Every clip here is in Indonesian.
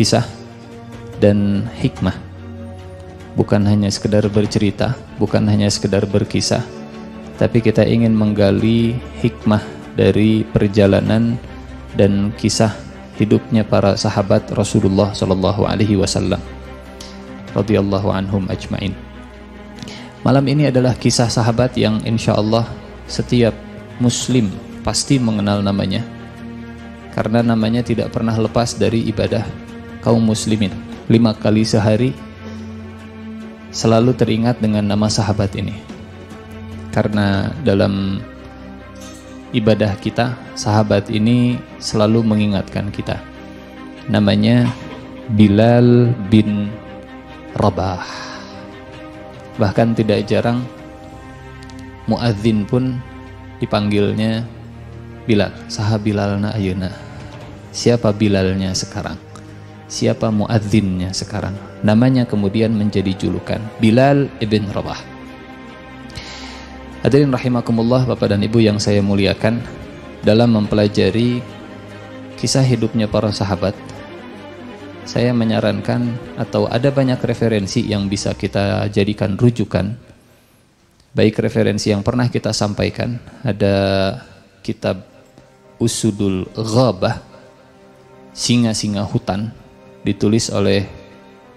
kisah dan hikmah. Bukan hanya sekedar bercerita, bukan hanya sekedar berkisah, tapi kita ingin menggali hikmah dari perjalanan dan kisah hidupnya para sahabat Rasulullah sallallahu alaihi wasallam radhiyallahu anhum ajmain. Malam ini adalah kisah sahabat yang insya Allah setiap muslim pasti mengenal namanya karena namanya tidak pernah lepas dari ibadah kaum muslimin. Lima kali sehari selalu teringat dengan nama sahabat ini. Karena dalam ibadah kita sahabat ini selalu mengingatkan kita. Namanya Bilal bin Rabah. Bahkan tidak jarang muadzin pun dipanggilnya Bilal. Saha Bilalna ayuna siapa Bilalnya sekarang siapa muadzinnya sekarang? Namanya kemudian menjadi julukan Bilal ibn Rabah. Hadirin rahimakumullah Bapak dan Ibu yang saya muliakan dalam mempelajari kisah hidupnya para sahabat saya menyarankan atau ada banyak referensi yang bisa kita jadikan rujukan. Baik referensi yang pernah kita sampaikan, ada kitab Usudul Ghabah, Singa-singa hutan, ditulis oleh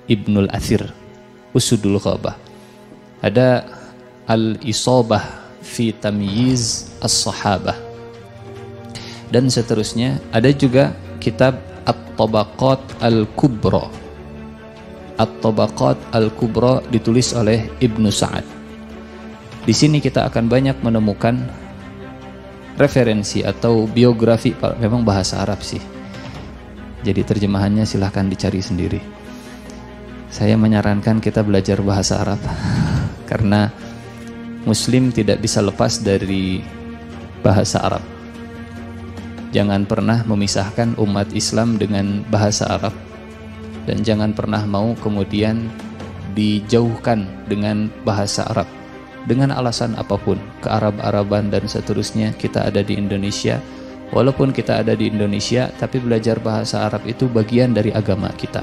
Ibnul Athir, Usudul Ghabah. Ada Al-Isobah fi Tamyiz As-Sahabah. Dan seterusnya, ada juga kitab At-Tabaqat Al-Kubra. At-Tabaqat Al-Kubra ditulis oleh Ibnu Sa'ad. Di sini kita akan banyak menemukan referensi atau biografi memang bahasa Arab sih. Jadi terjemahannya silahkan dicari sendiri. Saya menyarankan kita belajar bahasa Arab karena Muslim tidak bisa lepas dari bahasa Arab Jangan pernah memisahkan umat Islam dengan bahasa Arab dan jangan pernah mau kemudian dijauhkan dengan bahasa Arab dengan alasan apa pun, ke Arab-Araban dan seterusnya kita ada di Indonesia. Walaupun kita ada di Indonesia, tapi belajar bahasa Arab itu bagian dari agama kita.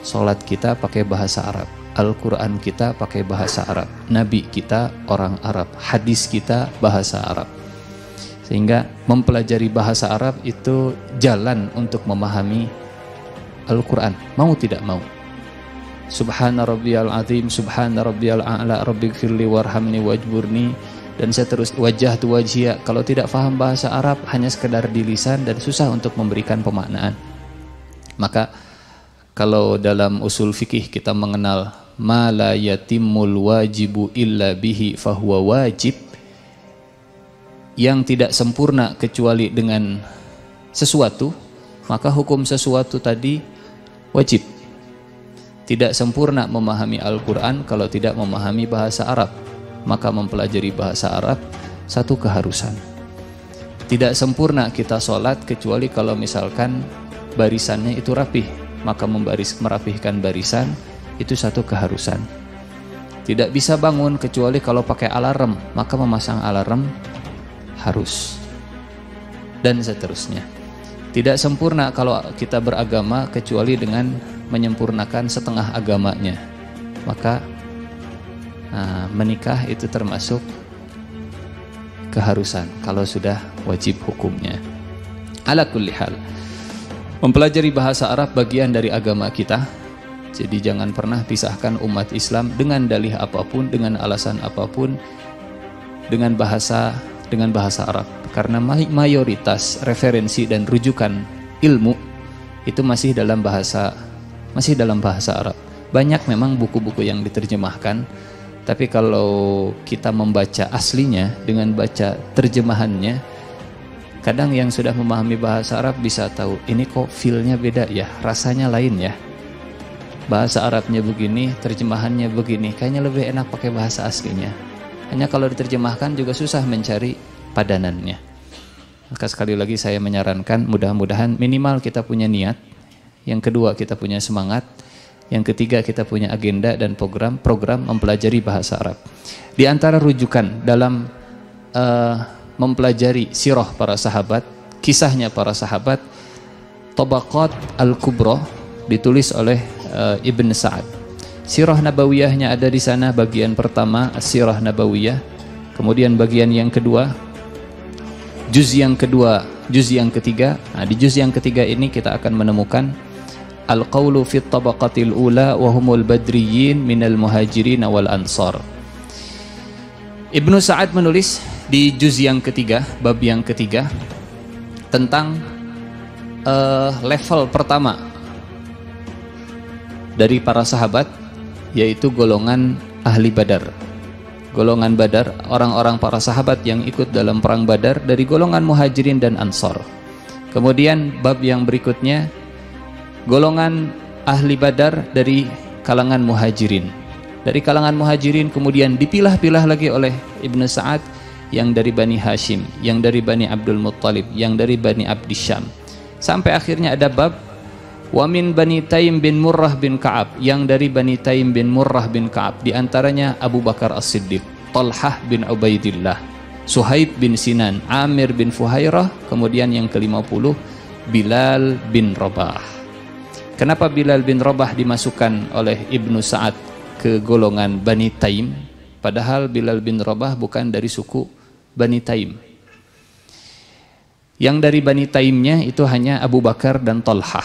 Salat kita pakai bahasa Arab, Al-Quran kita pakai bahasa Arab, Nabi kita orang Arab, hadis kita bahasa Arab. Sehingga mempelajari bahasa Arab itu jalan untuk memahami Al-Quran. Mau tidak mau. Subhana rabbiyal azim, subhana rabbiyal a'la, rabbighfirli warhamni wajburni dan seterus wajah tu wajhia. Kalau tidak faham bahasa Arab hanya sekedar di lisan dan susah untuk memberikan pemaknaan. Maka kalau dalam usul fikih kita mengenal ma yatimul wajibu illa bihi fahuwa wajib yang tidak sempurna kecuali dengan sesuatu, maka hukum sesuatu tadi wajib. Tidak sempurna memahami Al-Quran kalau tidak memahami bahasa Arab, maka mempelajari bahasa Arab satu keharusan. Tidak sempurna kita sholat kecuali kalau misalkan barisannya itu rapih, maka membaris merapihkan barisan itu satu keharusan. Tidak bisa bangun kecuali kalau pakai alarm, maka memasang alarm harus dan seterusnya tidak sempurna kalau kita beragama kecuali dengan menyempurnakan setengah agamanya maka nah, menikah itu termasuk keharusan kalau sudah wajib hukumnya. Ala kulli hal. Mempelajari bahasa Arab bagian dari agama kita jadi jangan pernah pisahkan umat Islam dengan dalih apa pun dengan alasan apa pun dengan bahasa dengan bahasa Arab. Karena mayoritas referensi dan rujukan ilmu itu masih dalam bahasa masih dalam bahasa Arab. Banyak memang buku-buku yang diterjemahkan, tapi kalau kita membaca aslinya dengan baca terjemahannya, kadang yang sudah memahami bahasa Arab bisa tahu ini kok feelnya beda ya, rasanya lain ya. Bahasa Arabnya begini, terjemahannya begini, kayaknya lebih enak pakai bahasa aslinya. Hanya kalau diterjemahkan juga susah mencari padanannya. Maka sekali lagi saya menyarankan mudah-mudahan minimal kita punya niat. Yang kedua kita punya semangat. Yang ketiga kita punya agenda dan program program mempelajari bahasa Arab. Di antara rujukan dalam uh, mempelajari sirah para sahabat, kisahnya para sahabat, Tabaqat Al-Kubra ditulis oleh uh, Ibn Sa'ad. Sirah Nabawiyahnya ada di sana bagian pertama Sirah Nabawiyah. Kemudian bagian yang kedua juz yang kedua, juz yang ketiga. Nah, di juz yang ketiga ini kita akan menemukan al-qawlu fi tabaqatil ula wa humul badriyin minal muhajirin wal ansar. Ibnu Sa'ad menulis di juz yang ketiga, bab yang ketiga tentang uh, level pertama dari para sahabat yaitu golongan ahli badar golongan badar orang-orang para sahabat yang ikut dalam perang badar dari golongan muhajirin dan ansor kemudian bab yang berikutnya golongan ahli badar dari kalangan muhajirin dari kalangan muhajirin kemudian dipilah-pilah lagi oleh Ibnu Sa'ad yang dari Bani Hashim, yang dari Bani Abdul Muttalib, yang dari Bani Abdi Syam. Sampai akhirnya ada bab Wamin Bani Taim bin Murrah bin Ka'ab yang dari Bani Taim bin Murrah bin Ka'ab di antaranya Abu Bakar As-Siddiq, Talhah bin Ubaidillah, Suhaib bin Sinan, Amir bin Fuhairah, kemudian yang ke-50 Bilal bin Rabah. Kenapa Bilal bin Rabah dimasukkan oleh Ibnu Sa'ad ke golongan Bani Taim? Padahal Bilal bin Rabah bukan dari suku Bani Taim. Yang dari Bani Taimnya itu hanya Abu Bakar dan Talhah.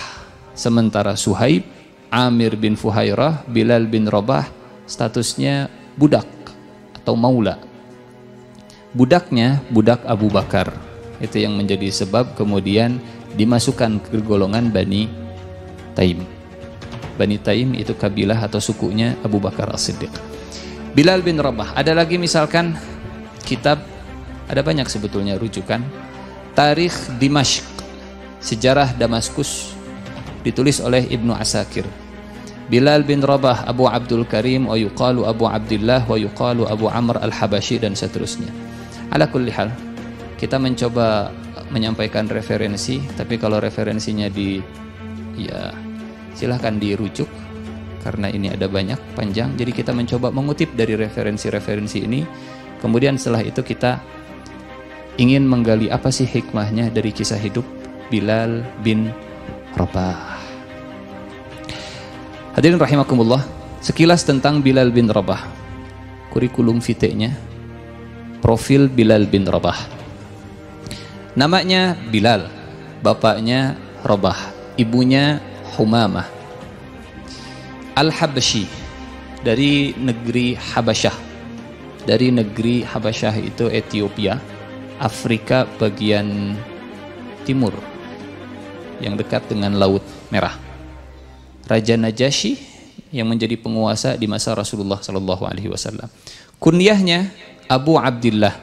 Sementara Suhaib, Amir bin Fuhairah, Bilal bin Rabah statusnya budak atau maula. Budaknya budak Abu Bakar. Itu yang menjadi sebab kemudian dimasukkan ke golongan Bani Taim. Bani Taim itu kabilah atau sukunya Abu Bakar As-Siddiq. Bilal bin Rabah. Ada lagi misalkan kitab ada banyak sebetulnya rujukan. Tarikh Dimashq, sejarah Damaskus, ditulis oleh Ibnu Asakir. Bilal bin Rabah, Abu Abdul Karim, wa yuqalu Abu Abdullah, wa yuqalu Abu Amr al-Habashi, dan seterusnya. Ala kulli hal, kita mencoba menyampaikan referensi, tapi kalau referensinya di, ya silahkan dirujuk, karena ini ada banyak, panjang, jadi kita mencoba mengutip dari referensi-referensi ini, kemudian setelah itu kita ingin menggali apa sih hikmahnya dari kisah hidup Bilal bin Rabah. Hadirin rahimakumullah, sekilas tentang Bilal bin Rabah. Kurikulum vitae-nya, profil Bilal bin Rabah. Namanya Bilal, bapaknya Rabah, ibunya Humamah. Al-Habashi dari negeri Habasyah. Dari negeri Habasyah itu Ethiopia Afrika bagian timur yang dekat dengan Laut Merah. Raja Najasyi yang menjadi penguasa di masa Rasulullah Sallallahu Alaihi Wasallam. Kunyahnya Abu Abdullah,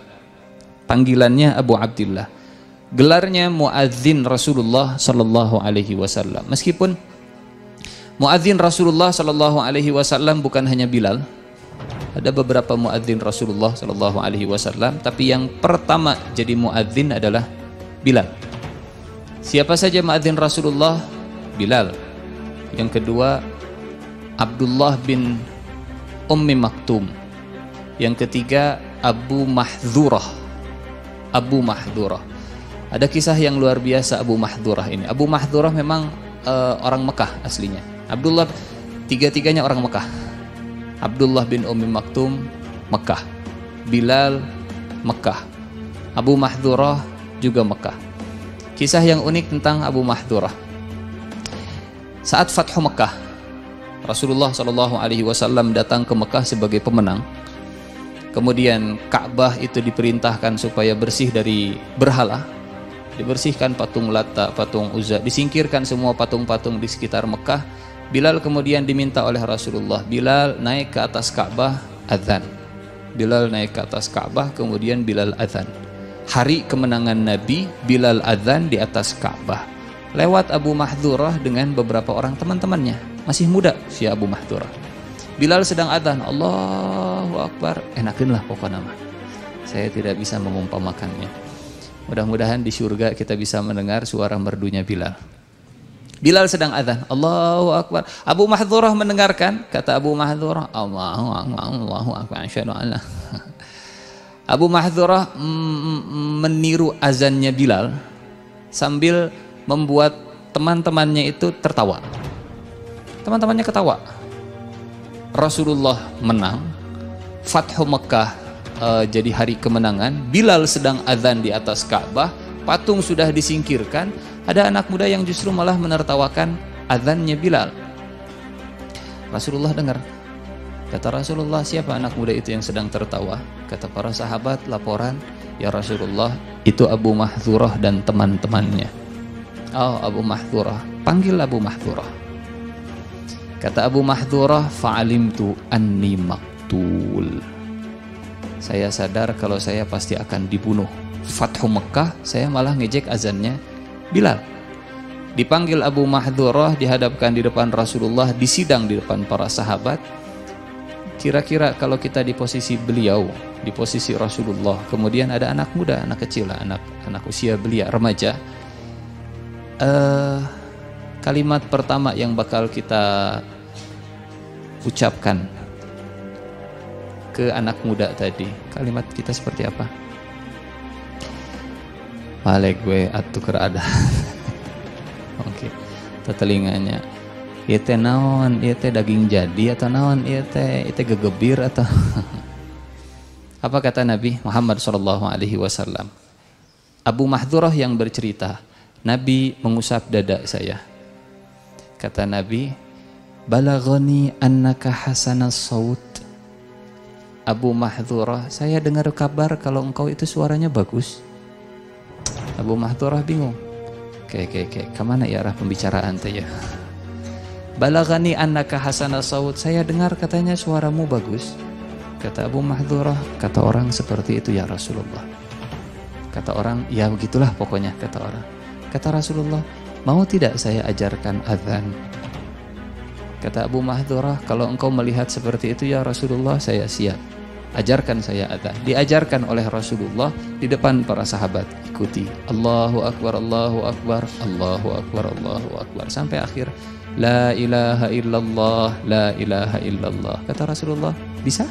panggilannya Abu Abdullah. Gelarnya muadzin Rasulullah Sallallahu Alaihi Wasallam. Meskipun muadzin Rasulullah Sallallahu Alaihi Wasallam bukan hanya Bilal, ada beberapa muadzin Rasulullah Shallallahu Alaihi Wasallam, tapi yang pertama jadi muadzin adalah Bilal. Siapa saja muadzin Rasulullah? Bilal. Yang kedua Abdullah bin Ummi Maktum. Yang ketiga Abu Mahdzurah. Abu Mahdzurah. Ada kisah yang luar biasa Abu Mahdzurah ini. Abu Mahdzurah memang uh, orang Mekah aslinya. Abdullah tiga-tiganya orang Mekah. Abdullah bin Ummi Maktum Mekah. Bilal Mekah. Abu Mahdurah juga Mekah. Kisah yang unik tentang Abu Mahdurah saat Fathu Mekah Rasulullah Shallallahu Alaihi Wasallam datang ke Mekah sebagai pemenang. Kemudian Ka'bah itu diperintahkan supaya bersih dari berhala dibersihkan patung Lata, patung Uzza disingkirkan semua patung-patung di sekitar Mekah. Bilal kemudian diminta oleh Rasulullah Bilal naik ke atas Ka'bah azan. Bilal naik ke atas Ka'bah kemudian Bilal azan. Hari kemenangan Nabi Bilal azan di atas Ka'bah. Lewat Abu Mahdurah dengan beberapa orang teman-temannya. Masih muda si Abu Mahdurah Bilal sedang azan. Allahu Akbar. Enakin lah pokoknya saya tidak bisa mengumpamakannya mudah-mudahan di surga kita bisa mendengar suara merdunya Bilal Bilal sedang azan. Allahu Akbar. Abu Mahdurah mendengarkan. Kata Abu Mahdurah. Allahu Akbar. Allahu Akbar. Allah. Abu Mahdurah meniru azannya Bilal. Sambil membuat teman-temannya itu tertawa. Teman-temannya ketawa. Rasulullah menang, Fathu Mekah uh, jadi hari kemenangan, Bilal sedang azan di atas Ka'bah, patung sudah disingkirkan, ada anak muda yang justru malah menertawakan azannya Bilal. Rasulullah dengar. Kata Rasulullah, siapa anak muda itu yang sedang tertawa? Kata para sahabat, laporan, ya Rasulullah, itu Abu Mahzurah dan teman-temannya. Oh, Abu Mahzurah, panggil Abu Mahzurah. Kata Abu Mahdurah, fa'alimtu anni maktul. Saya sadar kalau saya pasti akan dibunuh. Fathu Mekah, saya malah ngejek azannya Bilal. Dipanggil Abu Mahdurah, dihadapkan di depan Rasulullah, disidang di depan para sahabat. Kira-kira kalau kita di posisi beliau, di posisi Rasulullah, kemudian ada anak muda, anak kecil, anak anak usia belia, remaja. Uh, kalimat pertama yang bakal kita ucapkan ke anak muda tadi kalimat kita seperti apa balik gue atuker ada oke okay. telinganya Iya teh naon, iya teh daging jadi atau naon, iya teh itu gegebir atau apa kata Nabi Muhammad Shallallahu Alaihi Wasallam? Abu Mahdurah yang bercerita, Nabi mengusap dada saya. Kata Nabi, Balagoni annaka hasanas saut. Abu Mahdurah, saya dengar kabar kalau engkau itu suaranya bagus. Abu Mahdurah bingung. Oke, oke, oke. Ke mana ya arah pembicaraan teh ya? Balagani annaka hasanas saut. Saya dengar katanya suaramu bagus. Kata Abu Mahdurah, kata orang seperti itu ya Rasulullah. Kata orang, ya begitulah pokoknya kata orang. Kata Rasulullah, Mau tidak saya ajarkan azan? Kata Abu Mahdurah, kalau engkau melihat seperti itu ya Rasulullah, saya siap. Ajarkan saya azan. Diajarkan oleh Rasulullah di depan para sahabat. Ikuti. Allahu Akbar, Allahu Akbar, Allahu Akbar, Allahu Akbar. Sampai akhir. La ilaha illallah, la ilaha illallah. Kata Rasulullah, bisa?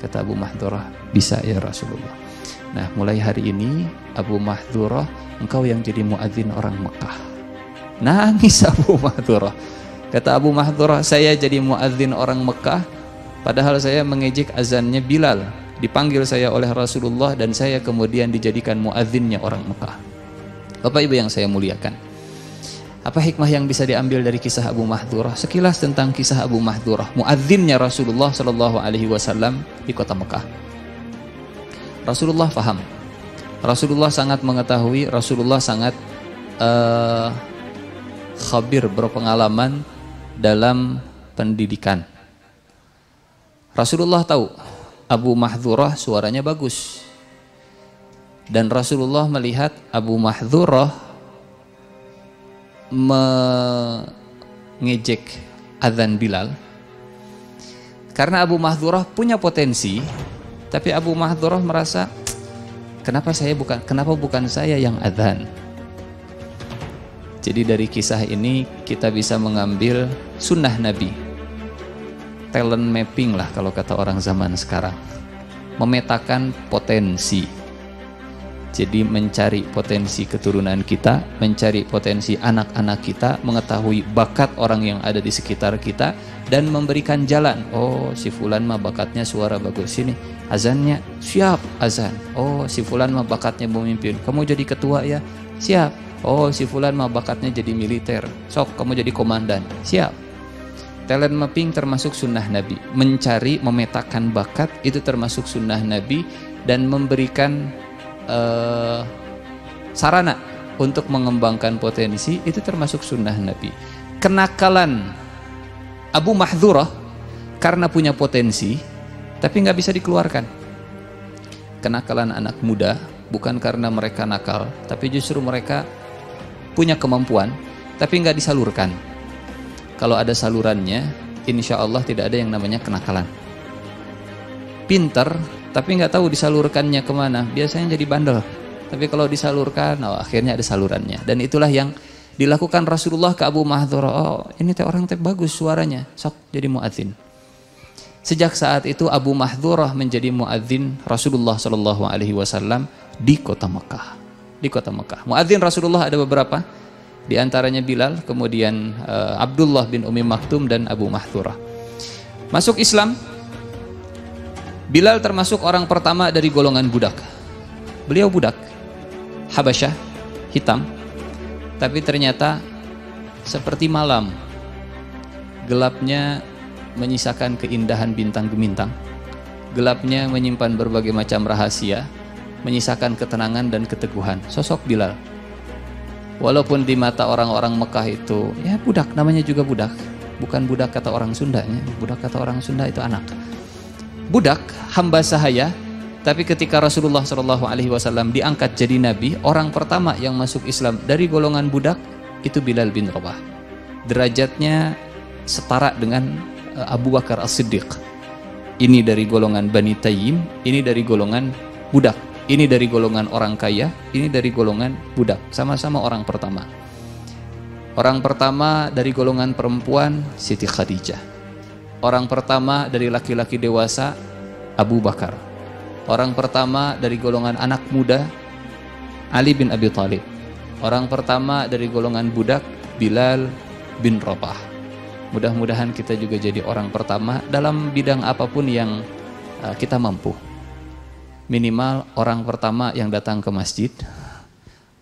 Kata Abu Mahdurah, bisa ya Rasulullah. Nah, mulai hari ini Abu Mahdurah, engkau yang jadi muadzin orang Mekah. Nangis Abu Mahdurah. Kata Abu Mahdurah, saya jadi muadzin orang Mekah, padahal saya mengejek azannya Bilal. Dipanggil saya oleh Rasulullah dan saya kemudian dijadikan muadzinnya orang Mekah. Bapak Ibu yang saya muliakan. Apa hikmah yang bisa diambil dari kisah Abu Mahdurah? Sekilas tentang kisah Abu Mahdurah, muadzinnya Rasulullah Shallallahu alaihi wasallam di kota Mekah. Rasulullah faham. Rasulullah sangat mengetahui, Rasulullah sangat uh, khabir berpengalaman dalam pendidikan. Rasulullah tahu Abu Mahdzurah suaranya bagus. Dan Rasulullah melihat Abu Mahdzurah mengejek azan Bilal. Karena Abu Mahdzurah punya potensi, tapi Abu Mahdzurah merasa kenapa saya bukan kenapa bukan saya yang azan? Jadi dari kisah ini kita bisa mengambil sunnah Nabi. Talent mapping lah kalau kata orang zaman sekarang. Memetakan potensi. Jadi mencari potensi keturunan kita, mencari potensi anak-anak kita, mengetahui bakat orang yang ada di sekitar kita dan memberikan jalan. Oh, si fulan mah bakatnya suara bagus sini. Azannya siap azan. Oh, si fulan mah bakatnya memimpin. Kamu jadi ketua ya? Siap Oh si Fulan mah bakatnya jadi militer. Sok kamu jadi komandan. Siap. Talent mapping termasuk sunnah Nabi. Mencari, memetakan bakat Itu termasuk sunnah Nabi Dan memberikan uh, Sarana Untuk mengembangkan potensi Itu termasuk sunnah Nabi. Kenakalan Abu Mahdzurah Karena punya potensi Tapi nggak bisa dikeluarkan. Kenakalan anak muda Bukan karena mereka nakal Tapi justru mereka punya kemampuan tapi nggak disalurkan. Kalau ada salurannya, insya Allah tidak ada yang namanya kenakalan. Pinter, tapi nggak tahu disalurkannya ke mana. Biasanya jadi bandel. Tapi kalau disalurkan, oh, akhirnya ada salurannya. Dan itulah yang dilakukan Rasulullah ke Abu Mahdura. Oh, ini teh orang teh bagus suaranya. Sok jadi muadzin. Sejak saat itu Abu Mahdurah menjadi muadzin Rasulullah Shallallahu Alaihi Wasallam di kota Mekah di kota Mekah. Muadzin Rasulullah ada beberapa. Di antaranya Bilal, kemudian uh, Abdullah bin Umi Maktum dan Abu Mahturah. Masuk Islam, Bilal termasuk orang pertama dari golongan budak. Beliau budak, Habasyah, hitam, tapi ternyata seperti malam, gelapnya menyisakan keindahan bintang gemintang, gelapnya menyimpan berbagai macam rahasia, menyisakan ketenangan dan keteguhan. Sosok Bilal. Walaupun di mata orang-orang Mekah itu, ya budak, namanya juga budak. Bukan budak kata orang Sunda, ya. budak kata orang Sunda itu anak. Budak, hamba sahaya, tapi ketika Rasulullah Shallallahu Alaihi Wasallam diangkat jadi nabi, orang pertama yang masuk Islam dari golongan budak itu Bilal bin Rabah. Derajatnya setara dengan eh, Abu Bakar As-Siddiq. Ini dari golongan Bani Tayyim, ini dari golongan budak. Ini dari golongan orang kaya, ini dari golongan budak. Sama-sama orang pertama. Orang pertama dari golongan perempuan Siti Khadijah. Orang pertama dari laki-laki dewasa Abu Bakar. Orang pertama dari golongan anak muda Ali bin Abi Thalib. Orang pertama dari golongan budak Bilal bin Rabah. Mudah-mudahan kita juga jadi orang pertama dalam bidang apa pun yang uh, kita mampu minimal orang pertama yang datang ke masjid,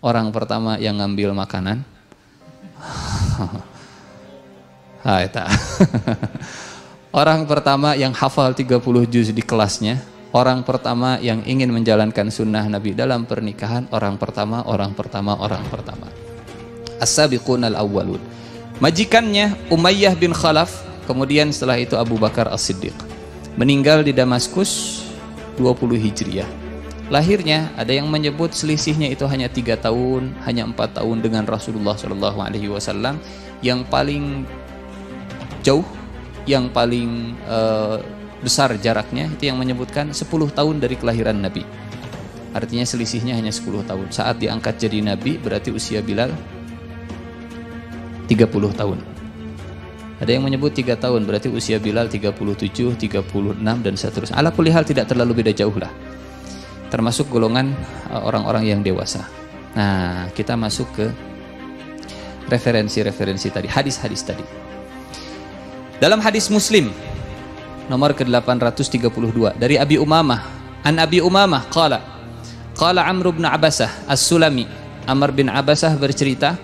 orang pertama yang ngambil makanan. Tak. orang pertama yang hafal 30 juz di kelasnya, orang pertama yang ingin menjalankan sunnah Nabi dalam pernikahan, orang pertama, orang pertama, orang pertama. As-sabiqun al-awwalun. Majikannya Umayyah bin Khalaf, kemudian setelah itu Abu Bakar As-Siddiq. Meninggal di Damaskus 20 Hijriah. Lahirnya ada yang menyebut selisihnya itu hanya tiga tahun, hanya empat tahun dengan Rasulullah Shallallahu Alaihi Wasallam. Yang paling jauh, yang paling uh, besar jaraknya itu yang menyebutkan 10 tahun dari kelahiran Nabi. Artinya selisihnya hanya 10 tahun. Saat diangkat jadi Nabi berarti usia Bilal 30 tahun. Ada yang menyebut 3 tahun, berarti usia Bilal 37, 36 dan seterusnya. Ala kulihal tidak terlalu beda jauh lah. Termasuk golongan uh, orang-orang yang dewasa. Nah, kita masuk ke referensi-referensi tadi, hadis-hadis tadi. Dalam hadis Muslim nomor ke-832 dari Abi Umamah, an Abi Umamah qala qala Amr bin Abasah As-Sulami. Amr bin Abasah bercerita,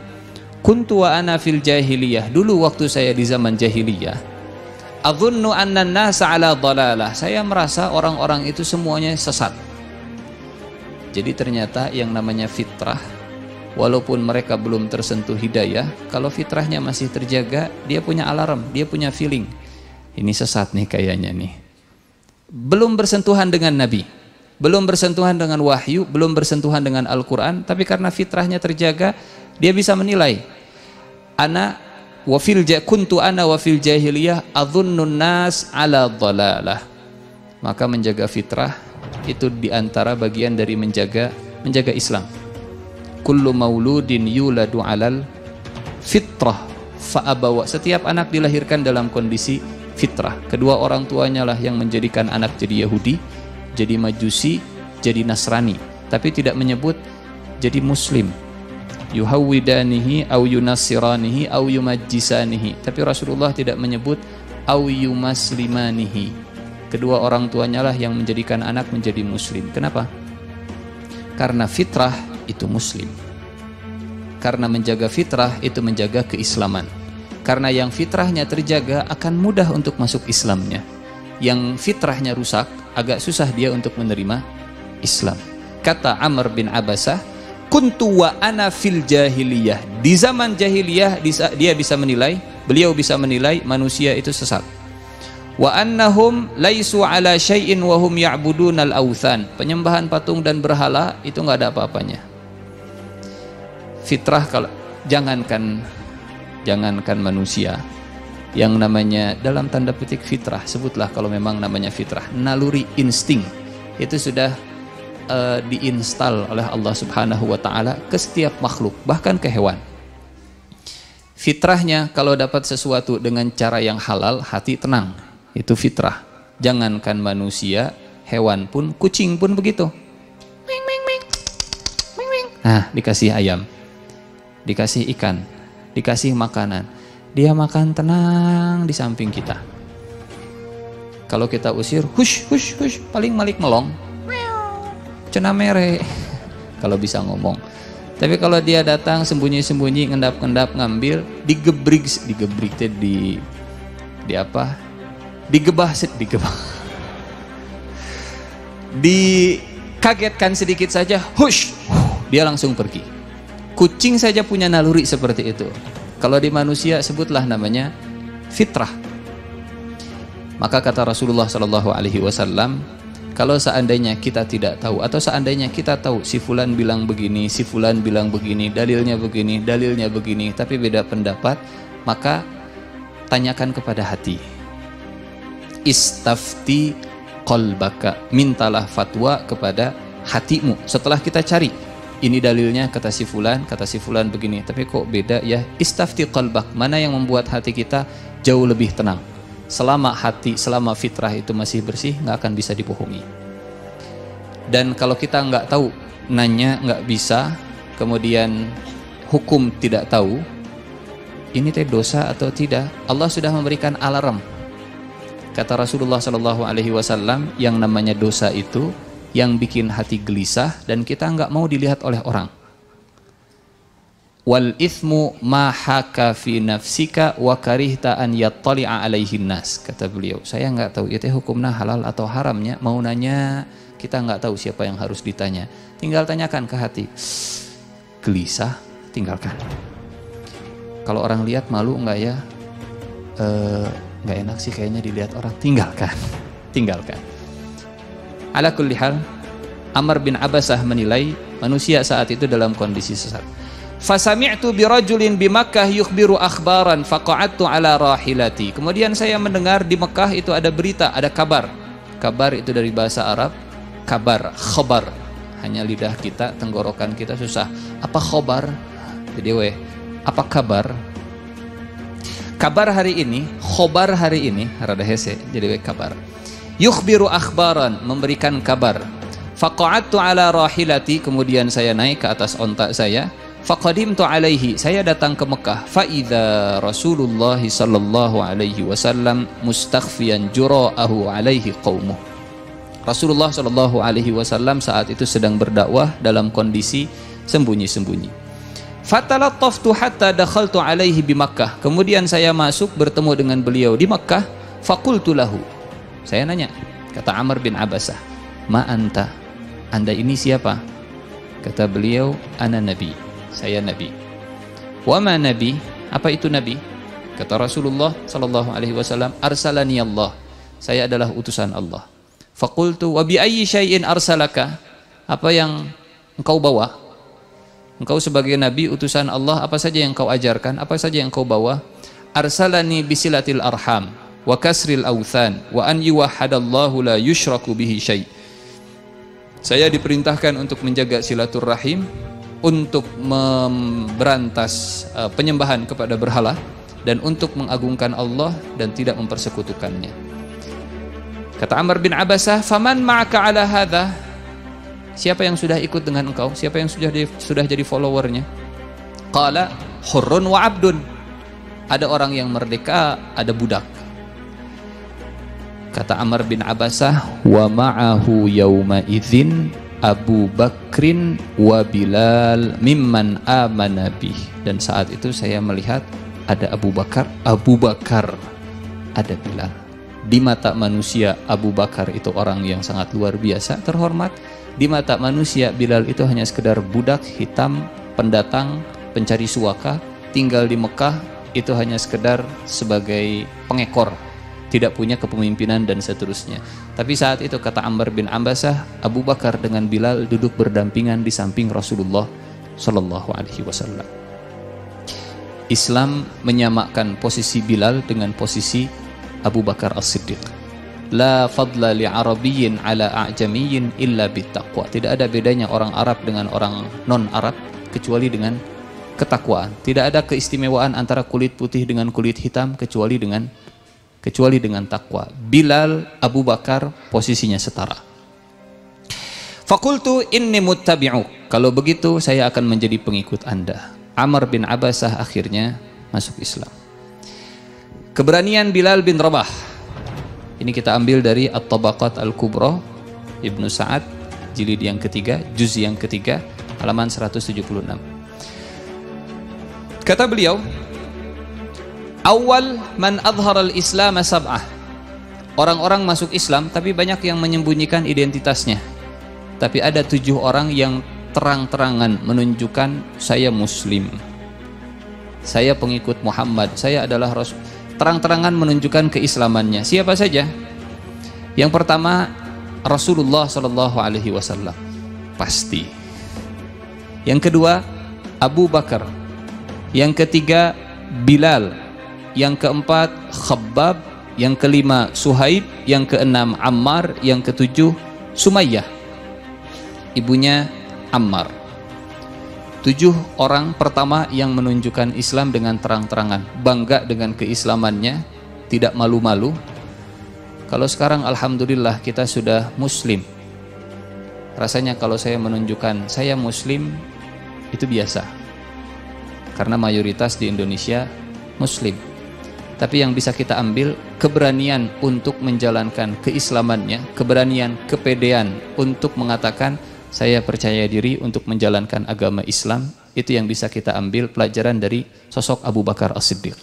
Kuntu wa ana fil jahiliyah. Dulu waktu saya di zaman jahiliyah. Adhunnu anna nasa ala dalalah. Saya merasa orang-orang itu semuanya sesat. Jadi ternyata yang namanya fitrah walaupun mereka belum tersentuh hidayah, kalau fitrahnya masih terjaga, dia punya alarm, dia punya feeling. Ini sesat nih kayaknya nih. Belum bersentuhan dengan Nabi, belum bersentuhan dengan wahyu, belum bersentuhan dengan Al-Quran, tapi karena fitrahnya terjaga, dia bisa menilai ana wa fil kuntu ana wa fil jahiliyah adhunnun nas ala dhalalah. Maka menjaga fitrah itu di antara bagian dari menjaga menjaga Islam. Kullu mauludin yuladu alal fitrah. Fa'abawa setiap anak dilahirkan dalam kondisi fitrah. Kedua orang tuanya lah yang menjadikan anak jadi Yahudi jadi Majusi jadi Nasrani. Tapi tidak menyebut jadi Muslim yuhawwidanihi au yunassiranihi au yumajjisanihi. Tapi Rasulullah tidak menyebut au yumaslimanihi. Kedua orang tuanya lah yang menjadikan anak menjadi muslim. Kenapa? Karena fitrah itu muslim. Karena menjaga fitrah itu menjaga keislaman. Karena yang fitrahnya terjaga akan mudah untuk masuk Islamnya. Yang fitrahnya rusak agak susah dia untuk menerima Islam. Kata Amr bin Abbasah kuntu wa ana fil jahiliyah. Di zaman jahiliyah dia bisa menilai beliau bisa menilai manusia itu sesat. Wa annahum laisu ala syai'in wa hum ya'budunal authan penyembahan patung dan berhala itu nggak ada apa-apanya. Fitrah kalau jangankan jangankan manusia. Yang namanya dalam tanda petik fitrah sebutlah kalau memang namanya fitrah. Naluri insting. Itu sudah uh, diinstal oleh Allah Subhanahu wa taala ke setiap makhluk, bahkan ke hewan. Fitrahnya kalau dapat sesuatu dengan cara yang halal, hati tenang. Itu fitrah. Jangankan manusia, hewan pun, kucing pun begitu. Nah, dikasih ayam, dikasih ikan, dikasih makanan. Dia makan tenang di samping kita. Kalau kita usir, hush, hush, hush, paling malik melong. Cena mere. Kalau bisa ngomong. Tapi kalau dia datang sembunyi-sembunyi, ngendap-ngendap, ngambil, digebrik, digebrik di di apa? Digebah, digebah. Dikagetkan sedikit saja, hush, dia langsung pergi. Kucing saja punya naluri seperti itu. Kalau di manusia sebutlah namanya fitrah. Maka kata Rasulullah Shallallahu Alaihi Wasallam, kalau seandainya kita tidak tahu atau seandainya kita tahu si fulan bilang begini, si fulan bilang begini, dalilnya begini, dalilnya begini, tapi beda pendapat, maka tanyakan kepada hati. Istafti qalbaka, mintalah fatwa kepada hatimu. Setelah kita cari, ini dalilnya kata si fulan, kata si fulan begini, tapi kok beda ya? Istafti qalbak, mana yang membuat hati kita jauh lebih tenang? Selama hati, selama fitrah itu masih bersih, nggak akan bisa dibohongi. Dan kalau kita nggak tahu, nanya nggak bisa, kemudian hukum tidak tahu, ini teh dosa atau tidak? Allah sudah memberikan alarm. Kata Rasulullah Shallallahu Alaihi Wasallam, yang namanya dosa itu yang bikin hati gelisah dan kita nggak mau dilihat oleh orang wal ithmu ma haka fi nafsika wa karihta an yattali'a alaihi nas kata beliau. Saya nggak tahu itu hukumnya halal atau haramnya mau nanya kita nggak tahu siapa yang harus ditanya. Tinggal tanyakan ke hati. Gelisah tinggalkan. Kalau orang lihat malu nggak ya? Eh, nggak enak sih kayaknya dilihat orang. Tinggalkan tinggalkan. Ala kulli hal Amr bin Abbasah menilai manusia saat itu dalam kondisi sesat Fasami'tu birajulin bi Makkah yukhbiru akhbaran faqa'adtu ala rahilati. Kemudian saya mendengar di Mekah itu ada berita, ada kabar. Kabar itu dari bahasa Arab, kabar, khabar. Hanya lidah kita, tenggorokan kita susah. Apa khabar? Jadi weh, apa kabar? Kabar hari ini, khobar hari ini, rada hese, jadi weh kabar. Yukhbiru akhbaran, memberikan kabar. Faqa'adtu ala rahilati, kemudian saya naik ke atas ontak saya Faqadimtu alaihi, saya datang ke Mekah. Faida Rasulullah sallallahu alaihi wasallam mustakhfiyan jura'ahu alaihi qaumuh. Rasulullah sallallahu alaihi wasallam saat itu sedang berdakwah dalam kondisi sembunyi-sembunyi. Fatalattaftu hatta dakhaltu alaihi bi Makkah. Kemudian saya masuk bertemu dengan beliau di Makkah. Fakultu lahu. Saya nanya, kata Amr bin Abbasah, "Ma anta? Anda ini siapa?" Kata beliau, "Ana nabi." Saya nabi. Wa ma nabi? Apa itu nabi? Kata Rasulullah sallallahu alaihi wasallam, "Arsalani Allah." Saya adalah utusan Allah. Faqultu wa bi ayyi syai'in arsalaka? Apa yang engkau bawa? Engkau sebagai nabi utusan Allah, apa saja yang engkau ajarkan? Apa saja yang engkau bawa? Arsalani bisilatil arham wa kasril awthan wa an yuwahhadallahu la yushraku bihi syai'. Saya diperintahkan untuk menjaga silaturrahim untuk memberantas uh, penyembahan kepada berhala dan untuk mengagungkan Allah dan tidak mempersekutukannya. Kata Amr bin Abbasah, "Faman ma'aka ala hadha?" Siapa yang sudah ikut dengan engkau? Siapa yang sudah di, sudah jadi followernya? Qala hurrun wa abdun. Ada orang yang merdeka, ada budak. Kata Amr bin Abbasah, "Wa ma'ahu yauma idzin Abu Bakrin wa Bilal mimman amana bih. Dan saat itu saya melihat ada Abu Bakar. Abu Bakar ada Bilal. Di mata manusia Abu Bakar itu orang yang sangat luar biasa terhormat. Di mata manusia Bilal itu hanya sekedar budak hitam pendatang pencari suaka. Tinggal di Mekah itu hanya sekedar sebagai pengekor tidak punya kepemimpinan dan seterusnya. Tapi saat itu kata Amr bin Ambasah, Abu Bakar dengan Bilal duduk berdampingan di samping Rasulullah Shallallahu Alaihi Wasallam. Islam menyamakan posisi Bilal dengan posisi Abu Bakar As-Siddiq. La fadla li Arabiyyin ala a'jamiyyin illa bittaqwa. Tidak ada bedanya orang Arab dengan orang non-Arab kecuali dengan ketakwaan. Tidak ada keistimewaan antara kulit putih dengan kulit hitam kecuali dengan kecuali dengan takwa. Bilal, Abu Bakar posisinya setara. Fakultu inni muttabi'u. Kalau begitu saya akan menjadi pengikut Anda. Amr bin Abbasah akhirnya masuk Islam. Keberanian Bilal bin Rabah. Ini kita ambil dari At-Tabaqat Al-Kubra Ibnu Sa'ad jilid yang ketiga, juz yang ketiga, halaman 176. Kata beliau, Awal man adhar al-Islam sab'ah. Orang-orang masuk Islam tapi banyak yang menyembunyikan identitasnya. Tapi ada tujuh orang yang terang-terangan menunjukkan saya muslim. Saya pengikut Muhammad, saya adalah rasul. Terang-terangan menunjukkan keislamannya. Siapa saja? Yang pertama Rasulullah Shallallahu alaihi wasallam. Pasti. Yang kedua Abu Bakar. Yang ketiga Bilal. Yang keempat Khabbab, yang kelima Suhaib, yang keenam Ammar, yang ketujuh Sumayyah. Ibunya Ammar. Tujuh orang pertama yang menunjukkan Islam dengan terang-terangan, bangga dengan keislamannya, tidak malu-malu. Kalau sekarang Alhamdulillah kita sudah Muslim. Rasanya kalau saya menunjukkan saya Muslim, itu biasa. Karena mayoritas di Indonesia Muslim. Tapi yang bisa kita ambil keberanian untuk menjalankan keislamannya, keberanian, kepedean untuk mengatakan saya percaya diri untuk menjalankan agama Islam itu yang bisa kita ambil pelajaran dari sosok Abu Bakar As-Siddiq.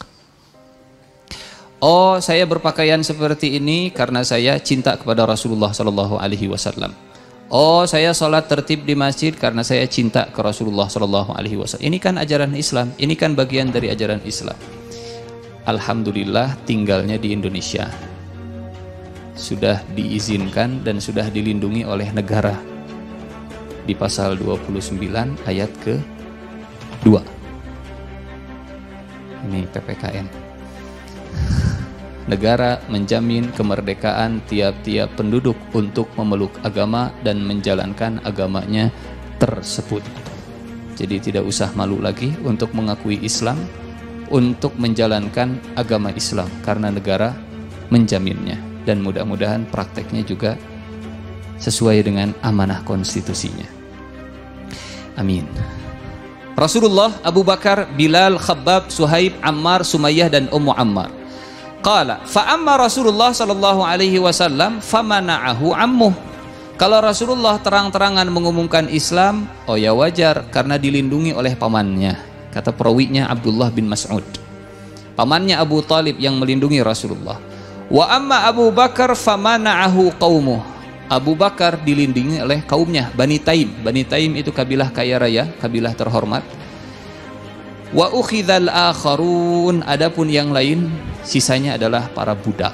Oh saya berpakaian seperti ini karena saya cinta kepada Rasulullah Sallallahu Alaihi Wasallam. Oh saya sholat tertib di masjid karena saya cinta ke Rasulullah Sallallahu Alaihi Wasallam. Ini kan ajaran Islam ini kan bagian dari ajaran Islam Alhamdulillah tinggalnya di Indonesia. Sudah diizinkan dan sudah dilindungi oleh negara. Di pasal 29 ayat ke 2 ini PPKN negara menjamin kemerdekaan tiap-tiap penduduk untuk memeluk agama dan menjalankan agamanya tersebut. Jadi tidak usah malu lagi untuk mengakui Islam untuk menjalankan agama Islam karena negara menjaminnya dan mudah-mudahan prakteknya juga sesuai dengan amanah konstitusinya. Amin. Rasulullah, Abu Bakar, Bilal, Khabbab, Suhaib, Ammar, Sumayyah dan Ummu Ammar. Qala, fa amma Rasulullah sallallahu alaihi wasallam famana'ahu ammuh. Kalau Rasulullah terang-terangan mengumumkan Islam, oh ya wajar karena dilindungi oleh pamannya. Kata perawinya Abdullah bin Mas'ud. Pamannya Abu Talib yang melindungi Rasulullah. Wa amma Abu Bakar famana'ahu qaumuh. Abu Bakar dilindungi oleh kaumnya Bani Taim. Bani Taim itu kabilah kaya raya, kabilah terhormat. Wa ukhidhal akharun, adapun yang lain sisanya adalah para budak.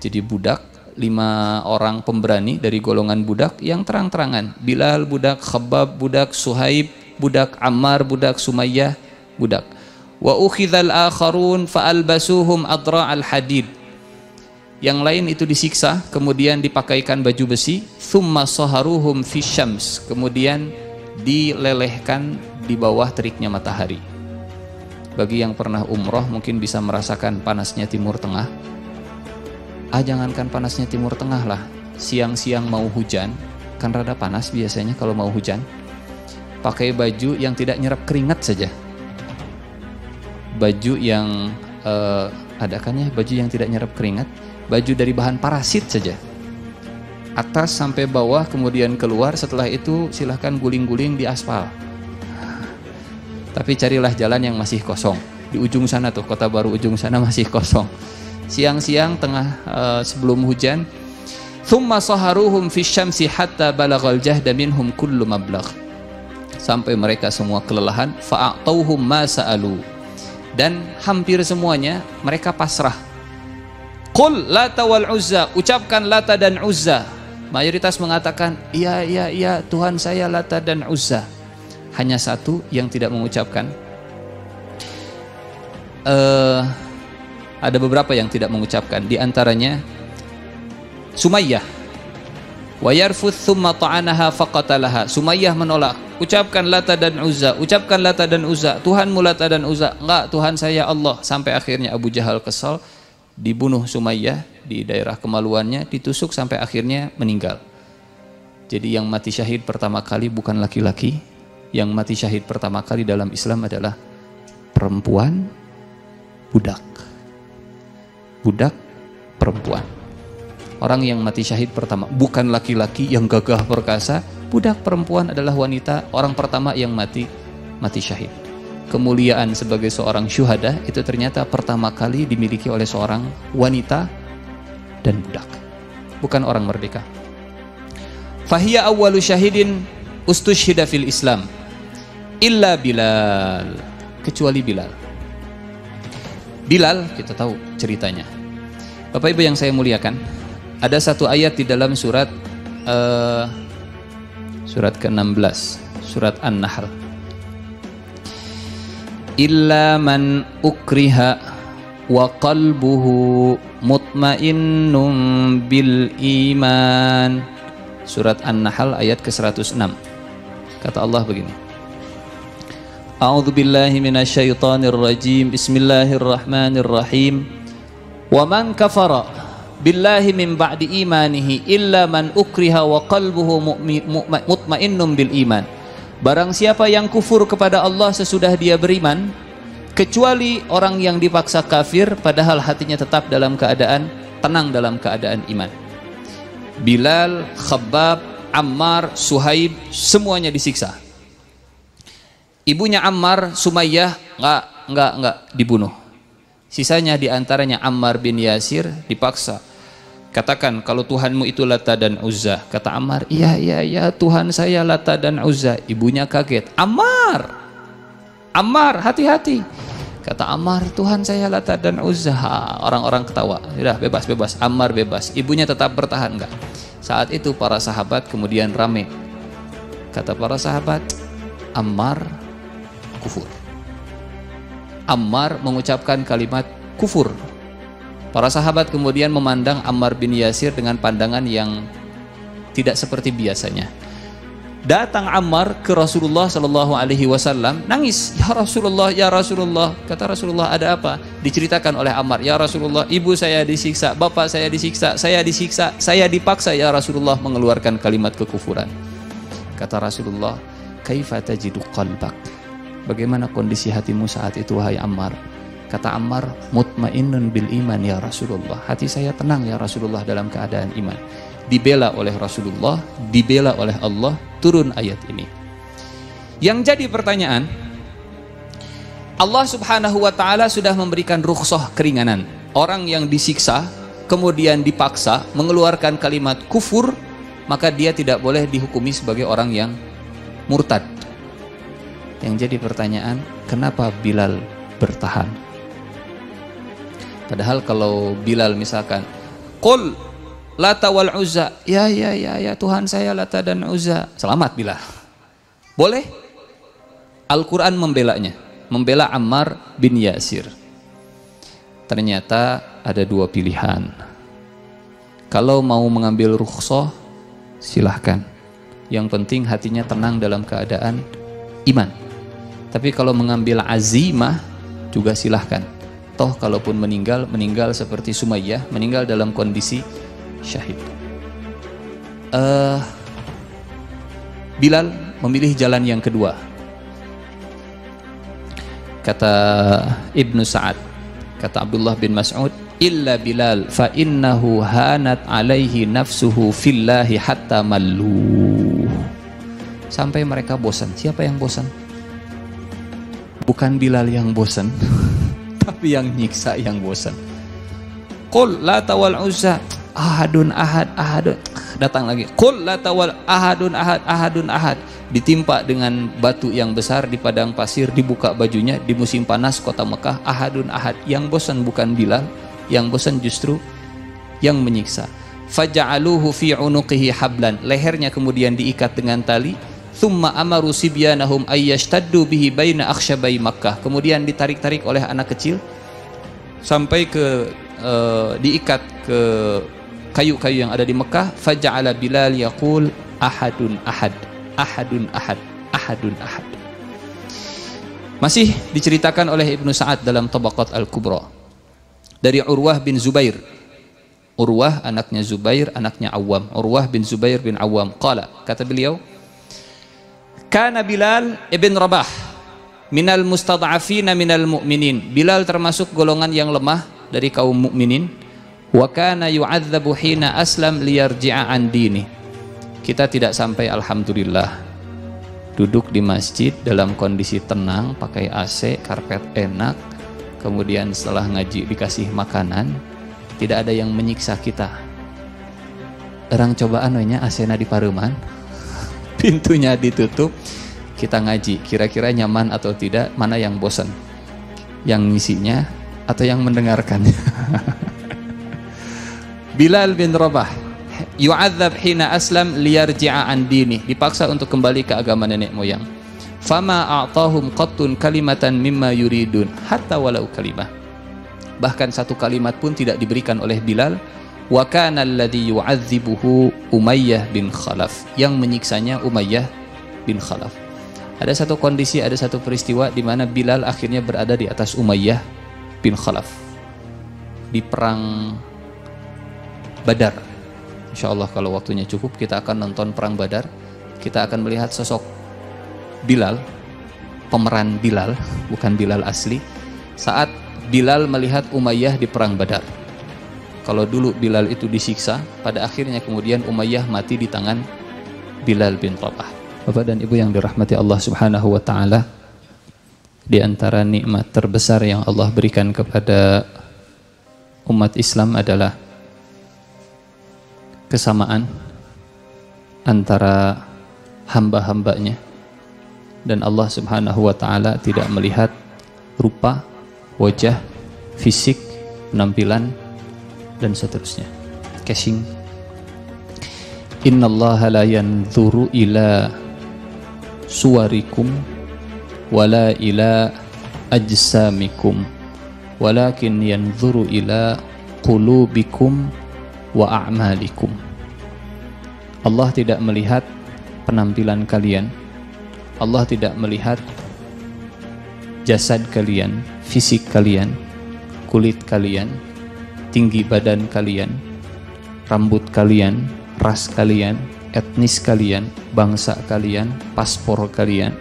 Jadi budak lima orang pemberani dari golongan budak yang terang-terangan. Bilal budak, Khabbab budak, Suhaib budak, Ammar budak, Sumayyah budak. Wa ukhidhal akharun fa albasuhum adra al hadid. Yang lain itu disiksa kemudian dipakaikan baju besi thumma saharuhum fisyams kemudian dilelehkan di bawah teriknya matahari. Bagi yang pernah umroh mungkin bisa merasakan panasnya timur tengah. Ah jangankan panasnya timur tengah lah. Siang-siang mau hujan kan rada panas biasanya kalau mau hujan pakai baju yang tidak nyerap keringat saja. Baju yang uh, ada kan ya baju yang tidak nyerap keringat? Baju dari bahan parasit saja. Atas sampai bawah kemudian keluar setelah itu silahkan guling-guling di aspal. Tapi carilah jalan yang masih kosong. Di ujung sana tuh kota baru ujung sana masih kosong. Siang-siang tengah uh, sebelum hujan thumma saharuhum fi syamsi hatta balagal jahda minhum kullu mablagh sampai mereka semua kelelahan fa'atauhum ma sa'alu dan hampir semuanya mereka pasrah Qul Lata wal Uzza, ucapkan Lata dan Uzza. Mayoritas mengatakan, iya, iya, iya, Tuhan saya Lata dan Uzza. Hanya satu yang tidak mengucapkan. Uh, ada beberapa yang tidak mengucapkan. Di antaranya Sumayyah. Wa yarfuth thumma ta'anaha faqatalaha. Sumayyah menolak. Ucapkan Lata dan Uzza. Ucapkan Lata dan Uzza. Tuhanmu Lata dan Uzza. Enggak, Tuhan saya Allah. Sampai akhirnya Abu Jahal kesal dibunuh Sumayyah di daerah kemaluannya, ditusuk sampai akhirnya meninggal. Jadi yang mati syahid pertama kali bukan laki-laki, yang mati syahid pertama kali dalam Islam adalah perempuan budak. Budak perempuan. Orang yang mati syahid pertama. Bukan laki-laki yang gagah perkasa, budak perempuan adalah wanita. Orang pertama yang mati mati syahid. Kemuliaan sebagai seorang syuhada itu ternyata pertama kali dimiliki oleh seorang wanita dan budak. Bukan orang merdeka. Fahiyya awwalu syahidin ustushhida fil Islam. Illa Bilal. Kecuali Bilal. Bilal kita tahu ceritanya. Bapak Ibu yang saya muliakan ada satu ayat di dalam surat uh, surat ke-16 surat An-Nahl illa man ukriha wa qalbuhu mutmainnun bil iman surat An-Nahl ayat ke-106 kata Allah begini A'udzu billahi minasyaitonir rajim. Bismillahirrahmanirrahim. Wa man kafara billahi min ba'di imanihi illa man ukriha wa qalbuhu mutmainnun bil iman. Barang siapa yang kufur kepada Allah sesudah dia beriman kecuali orang yang dipaksa kafir padahal hatinya tetap dalam keadaan tenang dalam keadaan iman. Bilal, Khabbab, Ammar, Suhaib semuanya disiksa Ibunya Ammar, Sumayyah, enggak, enggak, enggak dibunuh. Sisanya di antaranya Ammar bin Yasir dipaksa. Katakan kalau Tuhanmu itu Lata dan Uzza. Kata Ammar, iya, iya, iya Tuhan saya Lata dan Uzza. Ibunya kaget. Ammar, Ammar, hati-hati. Kata Ammar, Tuhan saya Lata dan Uzza. Orang-orang ketawa. Sudah bebas, bebas. Ammar bebas. Ibunya tetap bertahan enggak. Saat itu para sahabat kemudian rame. Kata para sahabat, Ammar kufur. Ammar mengucapkan kalimat kufur. Para sahabat kemudian memandang Ammar bin Yasir dengan pandangan yang tidak seperti biasanya. Datang Ammar ke Rasulullah Shallallahu Alaihi Wasallam nangis, ya Rasulullah, ya Rasulullah. Kata Rasulullah ada apa? Diceritakan oleh Ammar, ya Rasulullah, ibu saya disiksa, bapak saya disiksa, saya disiksa, saya dipaksa ya Rasulullah mengeluarkan kalimat kekufuran. Kata Rasulullah, kaifa tajidu qalbak? Bagaimana kondisi hatimu saat itu wahai Ammar? Kata Ammar, mutmainnun bil iman ya Rasulullah. Hati saya tenang ya Rasulullah dalam keadaan iman. Dibela oleh Rasulullah, dibela oleh Allah, turun ayat ini. Yang jadi pertanyaan, Allah Subhanahu wa taala sudah memberikan rukhsah keringanan. Orang yang disiksa kemudian dipaksa mengeluarkan kalimat kufur, maka dia tidak boleh dihukumi sebagai orang yang murtad. Yang jadi pertanyaan, kenapa Bilal bertahan? Padahal kalau Bilal misalkan, Qul Lata wal Uzza. Ya, ya, ya, ya Tuhan saya Lata dan Uzza. Selamat Bilal. Boleh? Al-Quran membelanya. Membela Ammar bin Yasir. Ternyata ada dua pilihan. Kalau mau mengambil rukhsah, silahkan. Yang penting hatinya tenang dalam keadaan iman. Tapi kalau mengambil azimah juga silahkan. Toh kalaupun meninggal, meninggal seperti Sumayyah, meninggal dalam kondisi syahid. Uh, Bilal memilih jalan yang kedua. Kata Ibnu Sa'ad, kata Abdullah bin Mas'ud, illa Bilal fa innahu hanat alaihi nafsuhu fillahi hatta mallu. Sampai mereka bosan. Siapa yang bosan? bukan Bilal yang bosan tapi yang nyiksa yang bosan. Qul la tawal uzza. Ahadun ahad ahadun. Datang lagi. Qul la tawal ahadun ahad ahadun ahad. Ditimpa dengan batu yang besar di padang pasir dibuka bajunya di musim panas kota Mekah. Ahadun ahad. Yang bosan bukan Bilal yang bosan justru yang menyiksa. Faja'aluhu fi unuqihi hablan. Lehernya kemudian diikat dengan tali thumma amaru sibyanahum ayyashtaddu bihi baina akhsyabai Makkah. Kemudian ditarik-tarik oleh anak kecil sampai ke uh, diikat ke kayu-kayu yang ada di Mekah faja'ala Bilal yaqul ahadun ahad ahadun ahad ahadun ahad. Masih diceritakan oleh Ibnu Sa'ad dalam Tabaqat Al-Kubra. Dari Urwah bin Zubair. Urwah anaknya Zubair anaknya Awam. Urwah bin Zubair bin Awam. Qala kata beliau kana Bilal ibn Rabah minal mustad'afina minal mu'minin. Bilal termasuk golongan yang lemah dari kaum mukminin. Wa kana yu'adzabu hina aslam liyarji'a an dini. Kita tidak sampai alhamdulillah duduk di masjid dalam kondisi tenang pakai AC karpet enak kemudian setelah ngaji dikasih makanan tidak ada yang menyiksa kita. Orang cobaan wenya asena di paruman pintunya ditutup kita ngaji. Kira-kira nyaman atau tidak mana yang bosan yang ngisinya atau yang mendengarkannya Bilal bin Rabah yu'adzab hina aslam liyarji'a an dini. Dipaksa untuk kembali ke agama nenek moyang. Fama a'tahum qattun kalimatan mimma yuridun. Hatta walau kalimah. Bahkan satu kalimat pun tidak diberikan oleh Bilal wa kana alladhi yu'adzibuhu Umayyah bin Khalaf yang menyiksanya Umayyah bin Khalaf ada satu kondisi ada satu peristiwa di mana Bilal akhirnya berada di atas Umayyah bin Khalaf di perang Badar Insya Allah kalau waktunya cukup kita akan nonton Perang Badar. Kita akan melihat sosok Bilal, pemeran Bilal, bukan Bilal asli. Saat Bilal melihat Umayyah di Perang Badar. Kalau dulu Bilal itu disiksa, pada akhirnya kemudian Umayyah mati di tangan Bilal bin Rabah. Bapak dan Ibu yang dirahmati Allah Subhanahu wa taala, di antara nikmat terbesar yang Allah berikan kepada umat Islam adalah kesamaan antara hamba-hambanya dan Allah Subhanahu wa taala tidak melihat rupa, wajah, fisik, penampilan dan seterusnya. Casing Innallaha la yanzuru ila suwarikum wala ila ajsamikum walakin yanzuru ila qulubikum wa a'malikum. Allah tidak melihat penampilan kalian. Allah tidak melihat jasad kalian, fisik kalian, kulit kalian, tinggi badan kalian, rambut kalian, ras kalian, etnis kalian, bangsa kalian, paspor kalian.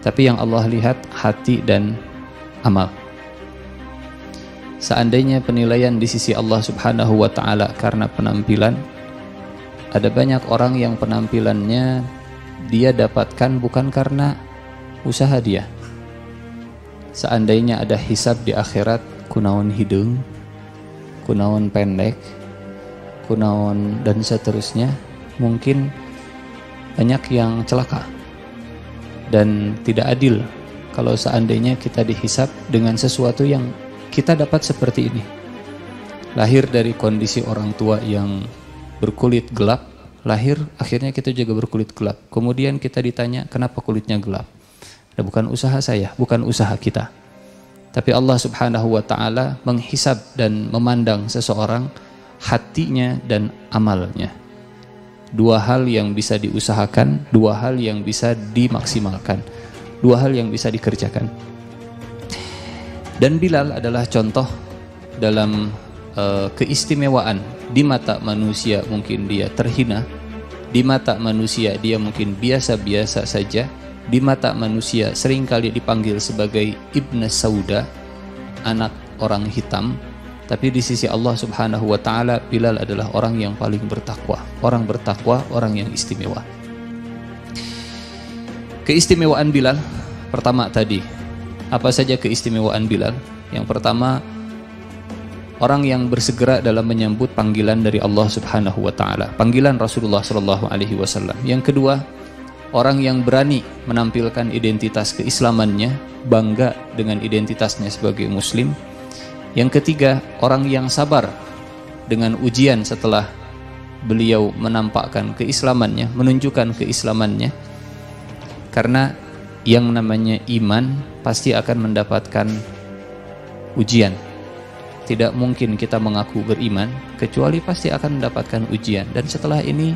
Tapi yang Allah lihat hati dan amal. Seandainya penilaian di sisi Allah Subhanahu wa taala karena penampilan ada banyak orang yang penampilannya dia dapatkan bukan karena usaha dia. Seandainya ada hisab di akhirat kunaon hidung, kunaon pendek, kunaon dan seterusnya, mungkin banyak yang celaka dan tidak adil kalau seandainya kita dihisap dengan sesuatu yang kita dapat seperti ini. Lahir dari kondisi orang tua yang berkulit gelap, lahir akhirnya kita juga berkulit gelap. Kemudian kita ditanya, kenapa kulitnya gelap? Nah, bukan usaha saya, bukan usaha kita. Tapi Allah Subhanahu wa taala menghisab dan memandang seseorang hatinya dan amalnya. Dua hal yang bisa diusahakan, dua hal yang bisa dimaksimalkan, dua hal yang bisa dikerjakan. Dan Bilal adalah contoh dalam uh, keistimewaan di mata manusia mungkin dia terhina, di mata manusia dia mungkin biasa-biasa saja, di mata manusia sering kali dipanggil sebagai Ibn Sauda, anak orang hitam, tapi di sisi Allah Subhanahu wa taala Bilal adalah orang yang paling bertakwa, orang bertakwa, orang yang istimewa. Keistimewaan Bilal pertama tadi apa saja keistimewaan Bilal? Yang pertama, orang yang bersegera dalam menyambut panggilan dari Allah Subhanahu wa taala, panggilan Rasulullah Shallallahu alaihi wasallam. Yang kedua, orang yang berani menampilkan identitas keislamannya, bangga dengan identitasnya sebagai muslim. Yang ketiga, orang yang sabar dengan ujian setelah beliau menampakkan keislamannya, menunjukkan keislamannya. Karena yang namanya iman pasti akan mendapatkan ujian. Tidak mungkin kita mengaku beriman kecuali pasti akan mendapatkan ujian. Dan setelah ini,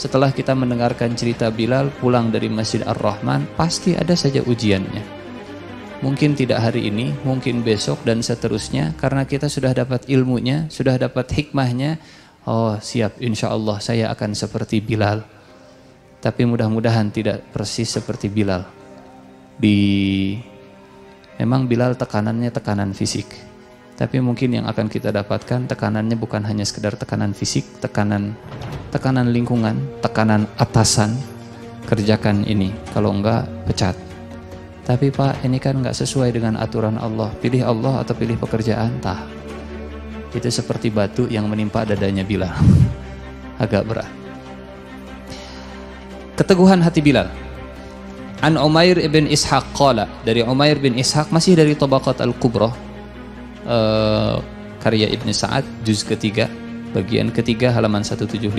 setelah kita mendengarkan cerita Bilal pulang dari Masjid Ar-Rahman, pasti ada saja ujiannya. Mungkin tidak hari ini, mungkin besok dan seterusnya karena kita sudah dapat ilmunya, sudah dapat hikmahnya. Oh, siap insya Allah saya akan seperti Bilal Tapi mudah-mudahan tidak persis seperti Bilal. Di memang Bilal tekanannya tekanan fisik. Tapi mungkin yang akan kita dapatkan tekanannya bukan hanya sekedar tekanan fisik, tekanan tekanan lingkungan, tekanan atasan, kerjakan ini. Kalau enggak, pecat. Tapi Pak, ini kan enggak sesuai dengan aturan Allah. Pilih Allah atau pilih pekerjaan, tah. Itu seperti batu yang menimpa dadanya Bilal. Agak berat. Keteguhan hati Bilal. An Umair ibn Ishaq qala dari Umair bin Ishaq masih dari Tabaqat Al-Kubra uh, karya Ibn Sa'ad juz ketiga bagian ketiga halaman 175.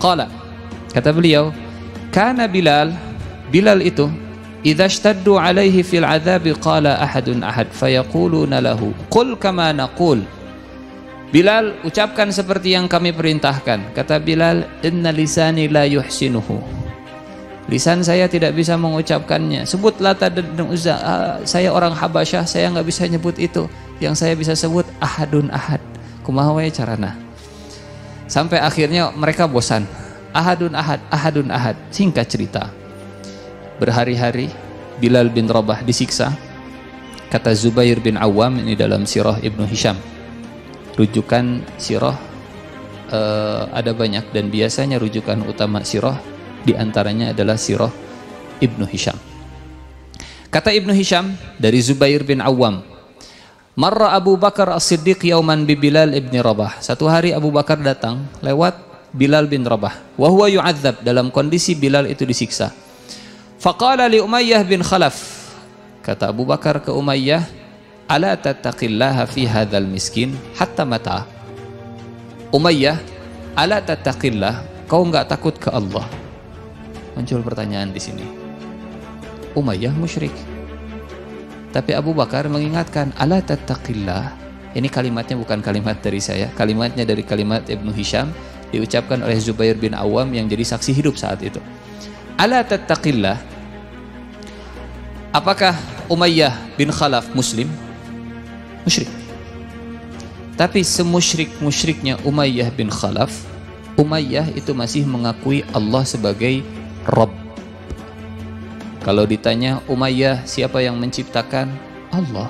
Qala kata beliau kana Bilal Bilal itu idza ishtaddu alaihi fil adzabi qala ahadun ahad fayaquluna lahu qul kama naqul Bilal ucapkan seperti yang kami perintahkan kata Bilal inna lisani la yuhsinuhu Lisan saya tidak bisa mengucapkannya. Sebut Lata dan Uzza. Uh, saya orang Habasyah, saya nggak bisa nyebut itu. Yang saya bisa sebut Ahadun Ahad. Kumahawai carana. Sampai akhirnya mereka bosan. Ahadun Ahad, Ahadun Ahad. Singkat cerita. Berhari-hari Bilal bin Rabah disiksa. Kata Zubair bin Awam ini dalam sirah Ibnu Hisham. Rujukan sirah uh, ada banyak dan biasanya rujukan utama sirah di antaranya adalah sirah Ibnu Hisham. Kata Ibnu Hisham dari Zubair bin Awam, Marra Abu Bakar As-Siddiq yauman bi Bilal ibni Rabah. Satu hari Abu Bakar datang lewat Bilal bin Rabah. Wa huwa yu'adzab dalam kondisi Bilal itu disiksa. Faqala li Umayyah bin Khalaf. Kata Abu Bakar ke Umayyah, "Ala tattaqillaha fi hadzal miskin hatta mata?" Umayyah, "Ala tattaqillah? Kau enggak takut ke Allah muncul pertanyaan di sini. Umayyah musyrik. Tapi Abu Bakar mengingatkan, "Ala tattaqillah." Ini kalimatnya bukan kalimat dari saya, kalimatnya dari kalimat Ibnu Hisham diucapkan oleh Zubair bin Awam yang jadi saksi hidup saat itu. "Ala tattaqillah." Apakah Umayyah bin Khalaf muslim? Musyrik. Tapi semusyrik-musyriknya Umayyah bin Khalaf, Umayyah itu masih mengakui Allah sebagai Rob. Kalau ditanya Umayyah siapa yang menciptakan? Allah.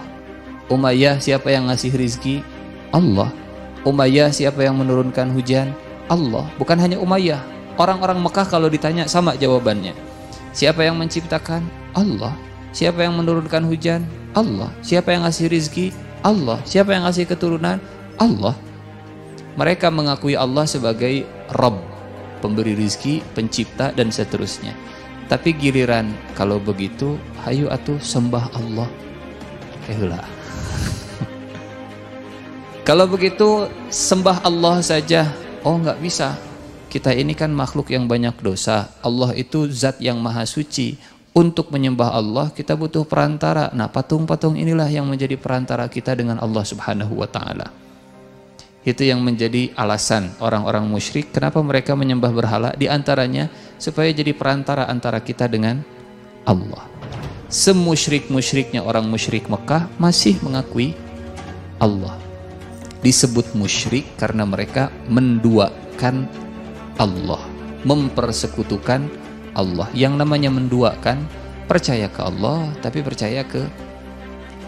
Umayyah siapa yang ngasih rizki? Allah. Umayyah siapa yang menurunkan hujan? Allah. Bukan hanya Umayyah. Orang-orang Mekah kalau ditanya sama jawabannya. Siapa yang menciptakan? Allah. Siapa yang menurunkan hujan? Allah. Siapa yang ngasih rizki? Allah. Siapa yang ngasih keturunan? Allah. Mereka mengakui Allah sebagai Rabb pemberi rizki, pencipta dan seterusnya. Tapi giliran kalau begitu, hayu atuh sembah Allah. Kehula. kalau begitu sembah Allah saja, oh nggak bisa. Kita ini kan makhluk yang banyak dosa. Allah itu zat yang maha suci. Untuk menyembah Allah kita butuh perantara. Nah patung-patung inilah yang menjadi perantara kita dengan Allah subhanahu wa ta'ala. Itu yang menjadi alasan orang-orang musyrik kenapa mereka menyembah berhala di antaranya supaya jadi perantara antara kita dengan Allah. Semusyrik-musyriknya orang musyrik Mekah masih mengakui Allah. Disebut musyrik karena mereka menduakan Allah, mempersekutukan Allah. Yang namanya menduakan percaya ke Allah tapi percaya ke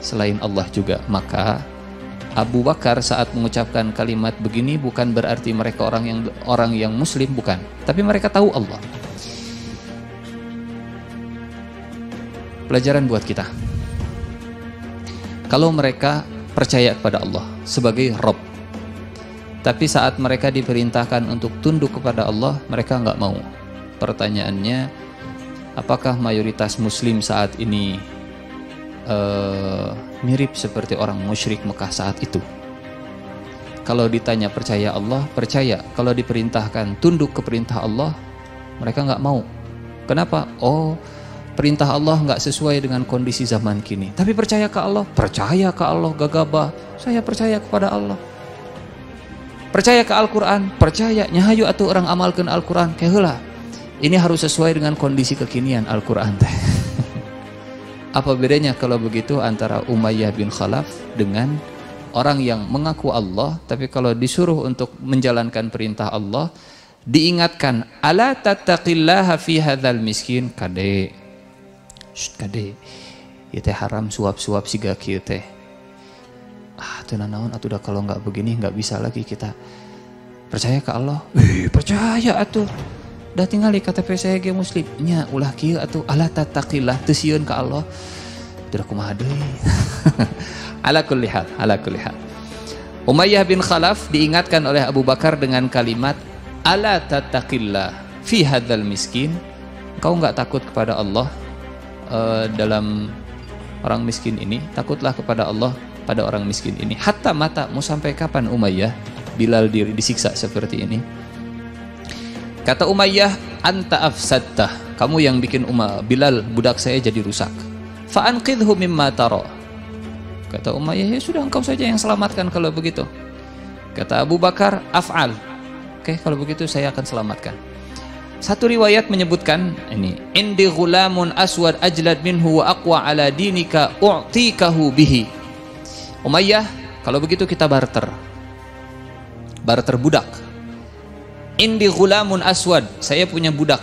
selain Allah juga. Maka Abu Bakar saat mengucapkan kalimat begini bukan berarti mereka orang yang orang yang muslim bukan, tapi mereka tahu Allah. Pelajaran buat kita. Kalau mereka percaya kepada Allah sebagai Rob, tapi saat mereka diperintahkan untuk tunduk kepada Allah, mereka nggak mau. Pertanyaannya, apakah mayoritas Muslim saat ini uh, mirip seperti orang musyrik Mekah saat itu. Kalau ditanya percaya Allah, percaya. Kalau diperintahkan tunduk ke perintah Allah, mereka nggak mau. Kenapa? Oh, perintah Allah nggak sesuai dengan kondisi zaman kini. Tapi percaya ke Allah, percaya ke Allah, gagabah. Saya percaya kepada Allah. Percaya ke Al-Quran, percaya. Nyahayu atau orang amalkan Al-Quran, kehelah. Ini harus sesuai dengan kondisi kekinian Al-Quran teh. Apa bedanya kalau begitu antara Umayyah bin Khalaf dengan orang yang mengaku Allah tapi kalau disuruh untuk menjalankan perintah Allah diingatkan ala tattaqillaha fi hadzal miskin? Kade. Kade. Ieu teh haram suap-suap siga kieu teh. Ah teu naon atuh dah kalau nggak begini nggak bisa lagi kita percaya ke Allah. Eh percaya atuh dah tinggal di KTP saya ge muslim nya ulah kieu atuh ala tattaqillah teu sieun ka Allah teu kumaha deui ala kulli hal ala kulli hal. Umayyah bin Khalaf diingatkan oleh Abu Bakar dengan kalimat ala tattaqillah fi hadzal miskin. Kau nggak takut kepada Allah uh, dalam orang miskin ini? Takutlah kepada Allah pada orang miskin ini. Hatta mata mau sampai kapan Umayyah Bilal disiksa seperti ini kata Umayyah anta afsattah kamu yang bikin Umar Bilal budak saya jadi rusak fa'anqidhu mimma tara kata Umayyah ya sudah engkau saja yang selamatkan kalau begitu kata Abu Bakar af'al Oke, kalau begitu saya akan selamatkan. Satu riwayat menyebutkan ini, indi ghulamun aswad ajlad minhu wa aqwa ala dinika u'tikahu bihi. Umayyah, kalau begitu kita barter. Barter budak. Indi ghulamun aswad, saya punya budak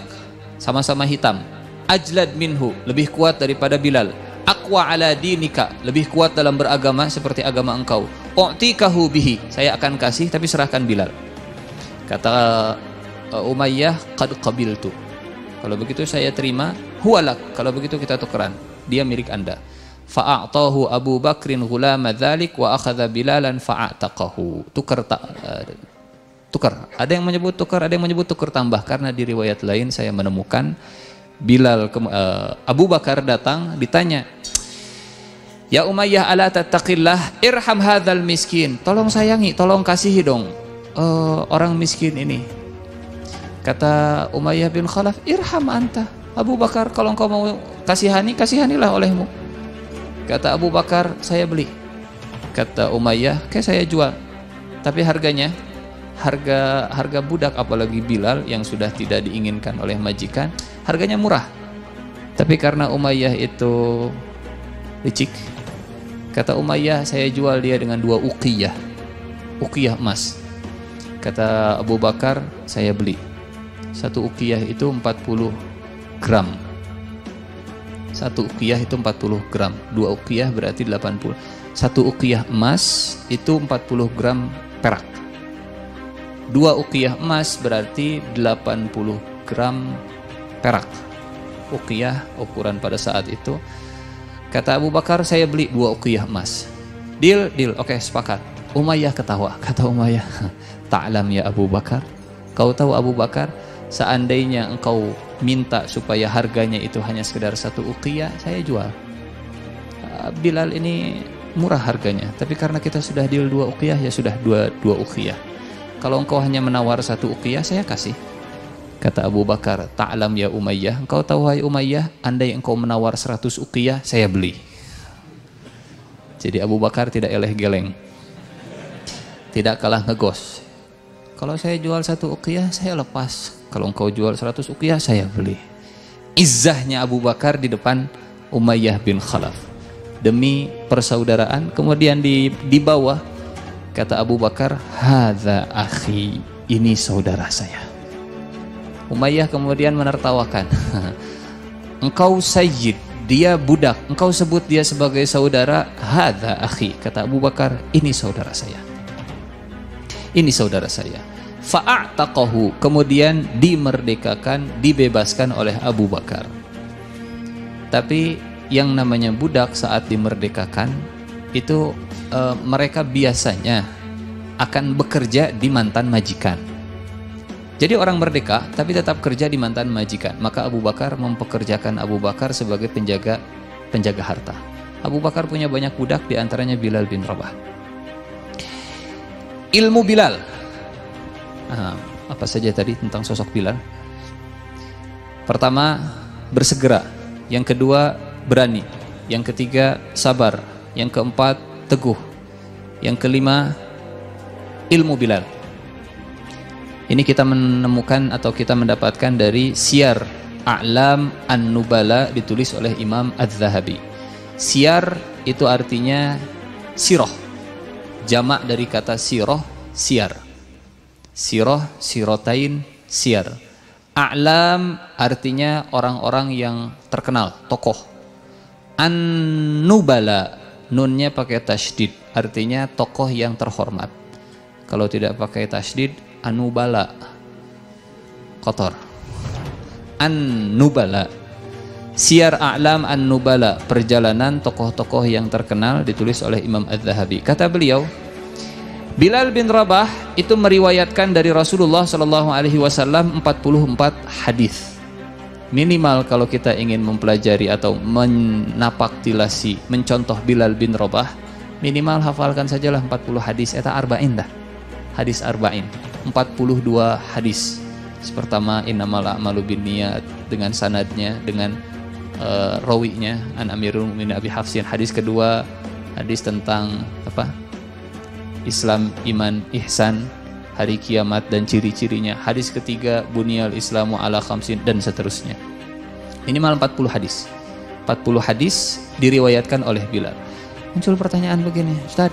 sama-sama hitam. Ajlad minhu, lebih kuat daripada Bilal. Aqwa ala dinika, lebih kuat dalam beragama seperti agama engkau. U'tikahu bihi, saya akan kasih tapi serahkan Bilal. Kata uh, Umayyah, qad qabiltu. Kalau begitu saya terima, huwalak. Kalau begitu kita tukeran. Dia milik Anda. Fa'a'tahu Abu Bakrin ghulama dzalik wa akhadha Bilalan fa'ataqahu. Tukar uh, tukar. Ada yang menyebut tukar, ada yang menyebut tukar tambah karena di riwayat lain saya menemukan Bilal uh, Abu Bakar datang ditanya Ya Umayyah ala tattaqillah irham hadzal miskin. Tolong sayangi, tolong kasihi dong uh, orang miskin ini. Kata Umayyah bin Khalaf, irham anta. Abu Bakar, kalau engkau mau kasihani, kasihanilah olehmu. Kata Abu Bakar, saya beli. Kata Umayyah, kayak saya jual. Tapi harganya, harga harga budak apalagi Bilal yang sudah tidak diinginkan oleh majikan, harganya murah. Tapi karena Umayyah itu licik, kata Umayyah, saya jual dia dengan dua uqiyah. Uqiyah emas Kata Abu Bakar, saya beli. Satu ukiyah itu 40 gram. Satu ukiyah itu 40 gram. Dua ukiyah berarti 80. Satu ukiyah emas itu 40 gram perak. Dua ukiyah emas berarti 80 gram perak. Ukiyah ukuran pada saat itu. Kata Abu Bakar, saya beli dua ukiyah emas. Deal, deal. Oke, sepakat. Umayyah ketawa. Kata Umayyah, ta'lam ya Abu Bakar kau tahu Abu Bakar seandainya engkau minta supaya harganya itu hanya sekedar satu uqiyah saya jual ah, Bilal ini murah harganya tapi karena kita sudah deal dua uqiyah ya sudah dua dua uqiyah kalau engkau hanya menawar satu uqiyah saya kasih kata Abu Bakar ta'lam ya Umayyah engkau tahu hai Umayyah andai engkau menawar seratus uqiyah saya beli jadi Abu Bakar tidak eleh geleng tidak kalah ngegos kalau saya jual satu uqiyah, saya lepas. Kalau engkau jual seratus uqiyah, saya beli. Izzahnya Abu Bakar di depan Umayyah bin Khalaf. Demi persaudaraan, kemudian di, di bawah, kata Abu Bakar, Hadha akhi, ini saudara saya. Umayyah kemudian menertawakan. engkau sayyid, dia budak, engkau sebut dia sebagai saudara, Hadha akhi, kata Abu Bakar, ini saudara saya. Ini saudara saya fa'ataqahu kemudian dimerdekakan dibebaskan oleh Abu Bakar tapi yang namanya budak saat dimerdekakan itu e, mereka biasanya akan bekerja di mantan majikan jadi orang merdeka tapi tetap kerja di mantan majikan maka Abu Bakar mempekerjakan Abu Bakar sebagai penjaga penjaga harta Abu Bakar punya banyak budak di antaranya Bilal bin Rabah ilmu Bilal apa saja tadi tentang sosok Bilal? Pertama, bersegera. Yang kedua, berani. Yang ketiga, sabar. Yang keempat, teguh. Yang kelima, ilmu Bilal. Ini kita menemukan atau kita mendapatkan dari Siar A'lam An-Nubala ditulis oleh Imam Az-Zahabi. Siar itu artinya siroh. Jamak dari kata siroh, siar siroh, sirotain, Siar. A'lam artinya orang-orang yang terkenal, tokoh. An-nubala, nunnya pakai tasydid, artinya tokoh yang terhormat. Kalau tidak pakai tasydid, anubala, kotor. An-nubala. Siar A'lam An-Nubala, perjalanan tokoh-tokoh yang terkenal ditulis oleh Imam Az-Zahabi. Kata beliau, Bilal bin Rabah itu meriwayatkan dari Rasulullah Shallallahu Alaihi Wasallam 44 hadis. Minimal kalau kita ingin mempelajari atau menapaktilasi, mencontoh Bilal bin Rabah, minimal hafalkan sajalah 40 hadis. Eta arba'in dah. Hadis arba'in. 42 hadis. Pertama innamal a'malu binniyat dengan sanadnya, dengan uh, rawinya an Amirul Mukminin Abi Hafsin. Hadis kedua hadis tentang apa? Islam, iman, ihsan, hari kiamat dan ciri-cirinya. Hadis ketiga, bunyal islamu ala khamsin dan seterusnya. Minimal 40 hadis. 40 hadis diriwayatkan oleh Bilal. Muncul pertanyaan begini, Ustaz,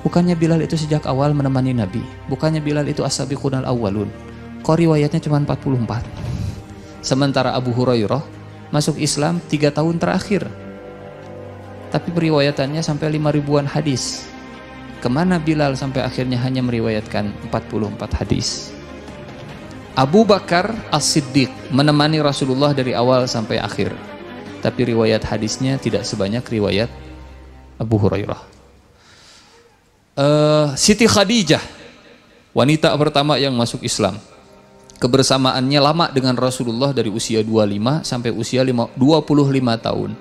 bukannya Bilal itu sejak awal menemani Nabi? Bukannya Bilal itu as-sabiqunal awwalun? Kok riwayatnya cuma 44? Sementara Abu Hurairah masuk Islam 3 tahun terakhir. Tapi periwayatannya sampai 5 ribuan hadis. Ke mana Bilal sampai akhirnya hanya meriwayatkan 44 hadis? Abu Bakar As-Siddiq menemani Rasulullah dari awal sampai akhir. Tapi riwayat hadisnya tidak sebanyak riwayat Abu Hurairah. Uh, Siti Khadijah, wanita pertama yang masuk Islam. Kebersamaannya lama dengan Rasulullah dari usia 25 sampai usia 25 tahun.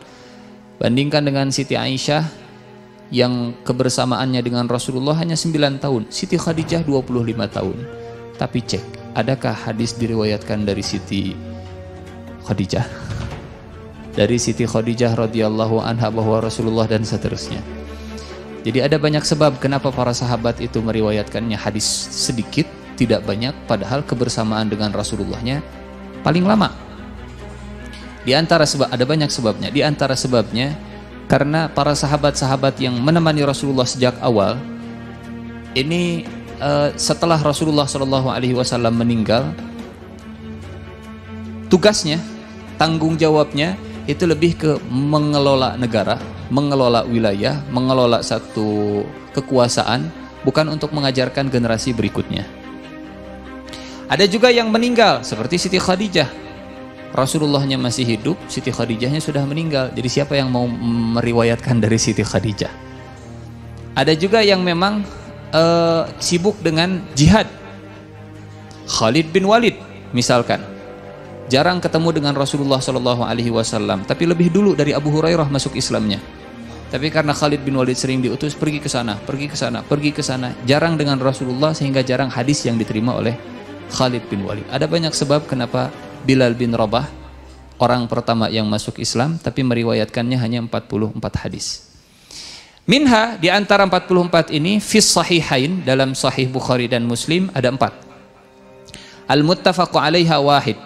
Bandingkan dengan Siti Aisyah yang kebersamaannya dengan Rasulullah hanya 9 tahun, Siti Khadijah 25 tahun. Tapi cek, adakah hadis diriwayatkan dari Siti Khadijah? Dari Siti Khadijah radhiyallahu anha bahwa Rasulullah dan seterusnya. Jadi ada banyak sebab kenapa para sahabat itu meriwayatkannya hadis sedikit, tidak banyak, padahal kebersamaan dengan Rasulullahnya paling lama. Di antara sebab ada banyak sebabnya. Di antara sebabnya karena para sahabat-sahabat yang menemani Rasulullah sejak awal ini uh, setelah Rasulullah Shallallahu Alaihi Wasallam meninggal tugasnya tanggung jawabnya itu lebih ke mengelola negara mengelola wilayah mengelola satu kekuasaan bukan untuk mengajarkan generasi berikutnya. Ada juga yang meninggal seperti Siti Khadijah Rasulullahnya masih hidup, Siti Khadijahnya sudah meninggal. Jadi siapa yang mau meriwayatkan dari Siti Khadijah? Ada juga yang memang uh, sibuk dengan jihad. Khalid bin Walid misalkan jarang ketemu dengan Rasulullah Shallallahu Alaihi Wasallam, tapi lebih dulu dari Abu Hurairah masuk Islamnya. Tapi karena Khalid bin Walid sering diutus pergi ke sana, pergi ke sana, pergi ke sana, jarang dengan Rasulullah sehingga jarang hadis yang diterima oleh Khalid bin Walid. Ada banyak sebab kenapa Bilal bin Rabah orang pertama yang masuk Islam tapi meriwayatkannya hanya 44 hadis. Minha di antara 44 ini fis sahihain dalam sahih Bukhari dan Muslim ada empat. Al-muttafaq 'alaiha wahid.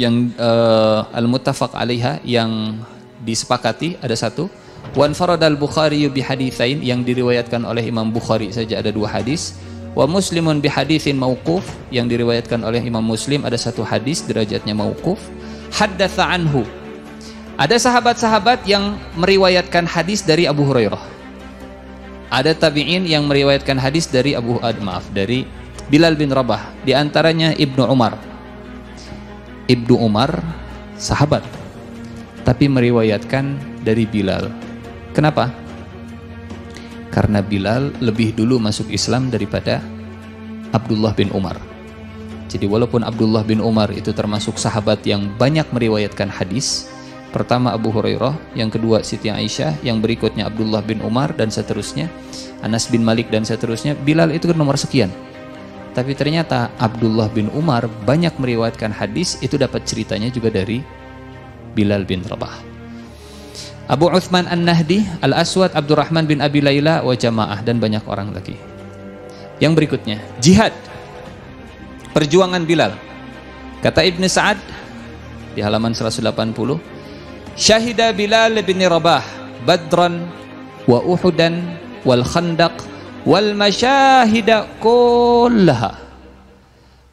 Yang uh, al-muttafaq 'alaiha yang disepakati ada satu. Wan faradal Bukhari bi haditsain yang diriwayatkan oleh Imam Bukhari saja ada dua hadis Wa muslimun bi haditsin mauquf yang diriwayatkan oleh Imam Muslim ada satu hadis derajatnya mauquf haddatsa anhu. Ada sahabat-sahabat yang meriwayatkan hadis dari Abu Hurairah. Ada tabi'in yang meriwayatkan hadis dari Abu Ad, maaf dari Bilal bin Rabah, di antaranya Ibnu Umar. Ibnu Umar sahabat tapi meriwayatkan dari Bilal. Kenapa? Karena Bilal lebih dulu masuk Islam daripada Abdullah bin Umar. Jadi walaupun Abdullah bin Umar itu termasuk sahabat yang banyak meriwayatkan hadis, pertama Abu Hurairah, yang kedua Siti Aisyah, yang berikutnya Abdullah bin Umar dan seterusnya, Anas bin Malik dan seterusnya, Bilal itu kan nomor sekian. Tapi ternyata Abdullah bin Umar banyak meriwayatkan hadis itu dapat ceritanya juga dari Bilal bin Rabah. Abu Uthman An-Nahdi, Al-Aswad Abdurrahman bin Abi Layla wa jamaah dan banyak orang lagi. Yang berikutnya, jihad. Perjuangan Bilal. Kata Ibn Sa'ad di halaman 180, Syahida Bilal bin Rabah Badran wa Uhudan wal Khandaq wal masyahida kullaha.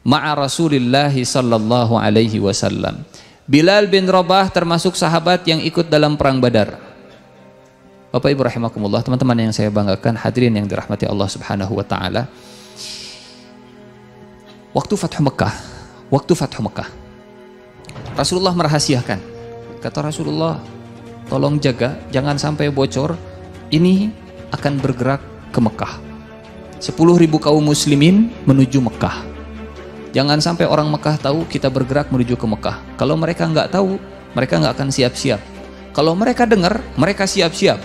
ma'a Rasulillah sallallahu alaihi wasallam. Bilal bin Rabah termasuk sahabat yang ikut dalam perang Badar. Bapak Ibu rahimakumullah, teman-teman yang saya banggakan, hadirin yang dirahmati Allah Subhanahu wa taala. Waktu Fathu Mekah, waktu Fathu Mekah. Rasulullah merahasiakan. Kata Rasulullah, tolong jaga jangan sampai bocor. Ini akan bergerak ke Mekah. 10 ribu kaum muslimin menuju Mekah Jangan sampai orang Mekah tahu kita bergerak menuju ke Mekah. Kalau mereka nggak tahu, mereka nggak akan siap-siap. Kalau mereka dengar, mereka siap-siap.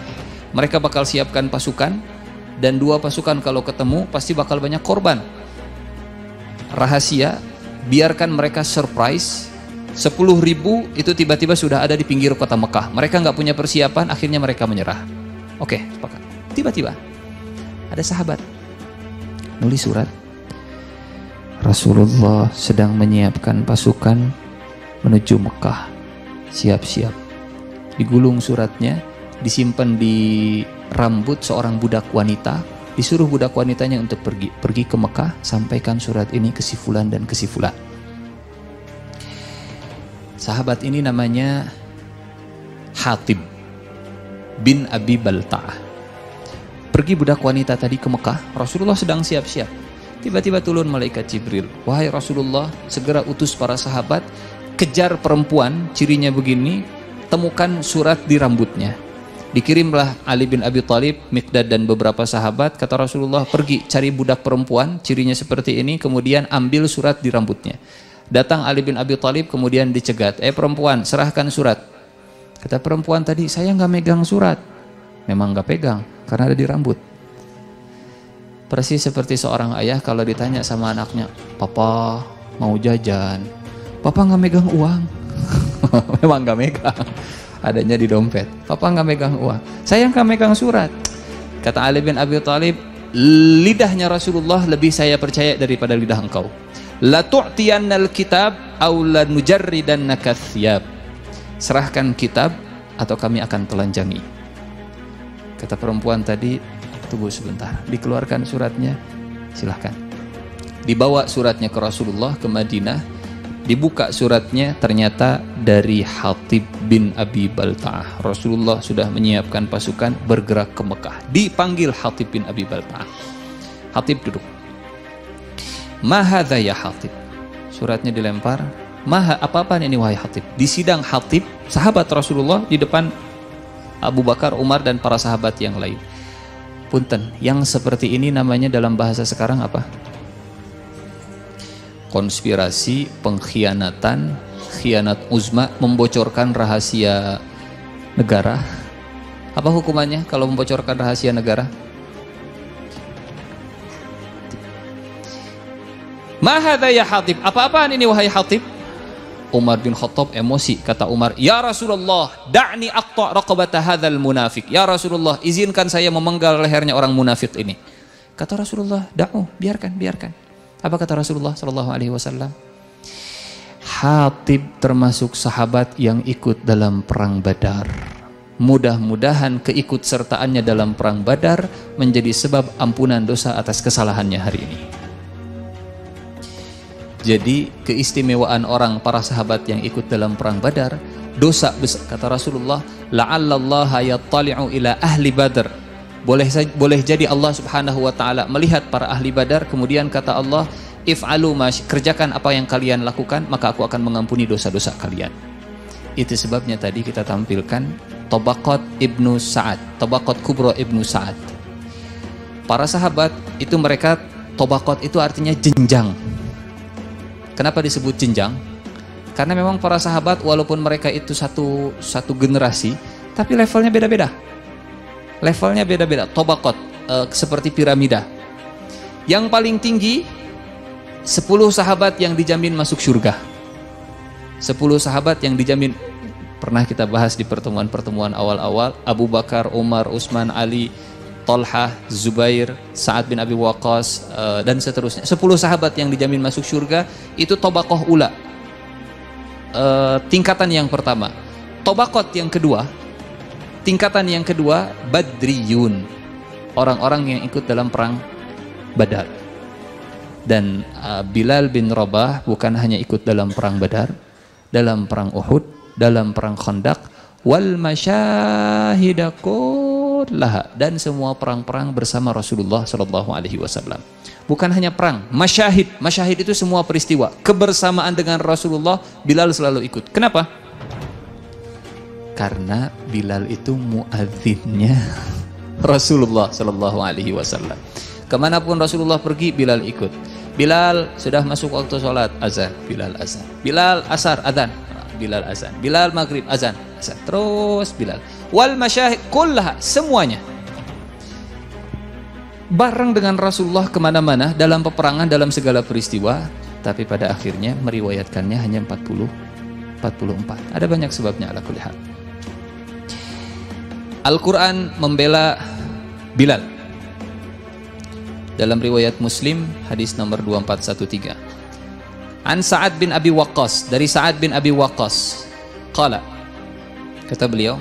Mereka bakal siapkan pasukan, dan dua pasukan kalau ketemu pasti bakal banyak korban. Rahasia, biarkan mereka surprise. 10 ribu itu tiba-tiba sudah ada di pinggir kota Mekah. Mereka nggak punya persiapan, akhirnya mereka menyerah. Oke. Tiba-tiba ada sahabat nulis surat Rasulullah sedang menyiapkan pasukan menuju Mekah. Siap-siap. Digulung suratnya, disimpan di rambut seorang budak wanita, disuruh budak wanitanya untuk pergi pergi ke Mekah, sampaikan surat ini ke si fulan dan ke si fulan. Sahabat ini namanya Hatib bin Abi Balta'ah. Pergi budak wanita tadi ke Mekah, Rasulullah sedang siap-siap Tiba-tiba turun malaikat Jibril. Wahai Rasulullah, segera utus para sahabat, kejar perempuan, cirinya begini, temukan surat di rambutnya. Dikirimlah Ali bin Abi Thalib, Mikdad dan beberapa sahabat, kata Rasulullah, pergi cari budak perempuan, cirinya seperti ini, kemudian ambil surat di rambutnya. Datang Ali bin Abi Thalib, kemudian dicegat, eh perempuan, serahkan surat. Kata perempuan tadi, saya nggak megang surat. Memang nggak pegang, karena ada di rambut. Persis seperti seorang ayah kalau ditanya sama anaknya, Papa mau jajan, Papa nggak megang uang. Memang nggak megang, adanya di dompet. Papa nggak megang uang, saya nggak megang surat. Kata Ali bin Abi Thalib, lidahnya Rasulullah lebih saya percaya daripada lidah engkau. La tu'tiyannal kitab aw la nujarridannaka thiyab. Serahkan kitab atau kami akan telanjangi. Kata perempuan tadi, tunggu sebentar. Dikeluarkan suratnya. Silahkan. Dibawa suratnya ke Rasulullah ke Madinah. Dibuka suratnya ternyata dari Hatib bin Abi Balta'ah. Rasulullah sudah menyiapkan pasukan bergerak ke Mekah. Dipanggil Hatib bin Abi Balta'ah. Hatib duduk. Mahadha ya Hatib? Suratnya dilempar. Maha apa-apa ini wahai Hatib? Di sidang Hatib sahabat Rasulullah di depan Abu Bakar, Umar dan para sahabat yang lain Punten, yang seperti ini namanya dalam bahasa sekarang apa? Konspirasi, pengkhianatan, khianat uzma, membocorkan rahasia negara. Apa hukumannya kalau membocorkan rahasia negara? Mahadha ya Hatib. Apa-apaan ini wahai Hatib? Umar bin Khattab emosi kata Umar ya Rasulullah da'ni aqta raqabata hadzal munafik ya Rasulullah izinkan saya memenggal lehernya orang munafik ini. Kata Rasulullah da'u biarkan biarkan. Apa kata Rasulullah sallallahu alaihi wasallam? Hatib termasuk sahabat yang ikut dalam perang Badar. Mudah-mudahan keikut sertaannya dalam perang Badar menjadi sebab ampunan dosa atas kesalahannya hari ini jadi keistimewaan orang para sahabat yang ikut dalam perang Badar, dosa besar kata Rasulullah, la'allallaha yattali'u ila ahli Badar. Boleh boleh jadi Allah Subhanahu wa taala melihat para ahli Badar kemudian kata Allah, if'alu mas kerjakan apa yang kalian lakukan maka aku akan mengampuni dosa-dosa kalian. Itu sebabnya tadi kita tampilkan Tobakot Ibnu Sa'ad, Tobakot Kubro Ibnu Sa'ad. Para sahabat itu mereka Tobakot itu artinya jenjang Kenapa disebut jenjang? Karena memang para sahabat walaupun mereka itu satu satu generasi, tapi levelnya beda-beda. Levelnya beda-beda, tobakot, e, seperti piramida. Yang paling tinggi 10 sahabat yang dijamin masuk surga. 10 sahabat yang dijamin pernah kita bahas di pertemuan-pertemuan awal-awal Abu Bakar, Umar, Utsman, Ali, Tolhah, Zubair, Sa'ad bin Abi Waqqas uh, dan seterusnya. Sepuluh sahabat yang dijamin masuk surga itu tobakoh ula. Uh, tingkatan yang pertama. Tobakot yang kedua, tingkatan yang kedua Badriyun. Orang-orang yang ikut dalam perang Badar. Dan uh, Bilal bin Rabah bukan hanya ikut dalam perang Badar, dalam perang Uhud, dalam perang Khandaq, wal masyahidakullaha dan semua perang-perang bersama Rasulullah Shallallahu alaihi wasallam. Bukan hanya perang, masyahid. Masyahid itu semua peristiwa. Kebersamaan dengan Rasulullah, Bilal selalu ikut. Kenapa? Karena Bilal itu muadzinnya Rasulullah Shallallahu alaihi wasallam. Ke mana pun Rasulullah pergi, Bilal ikut. Bilal sudah masuk waktu sholat, azan. Bilal azan. Bilal asar, azan. Bilal azan. Bilal maghrib, azan. azan. Terus Bilal. Wal masyahid, kullaha, semuanya. Bareng dengan Rasulullah ke mana-mana, dalam peperangan, dalam segala peristiwa. Tapi pada akhirnya meriwayatkannya hanya 40, 44. Ada banyak sebabnya ala kulihat. Al-Quran membela Bilal dalam riwayat Muslim hadis nomor 2413 An Sa'ad bin Abi Waqqas dari Sa'ad bin Abi Waqqas qala kata beliau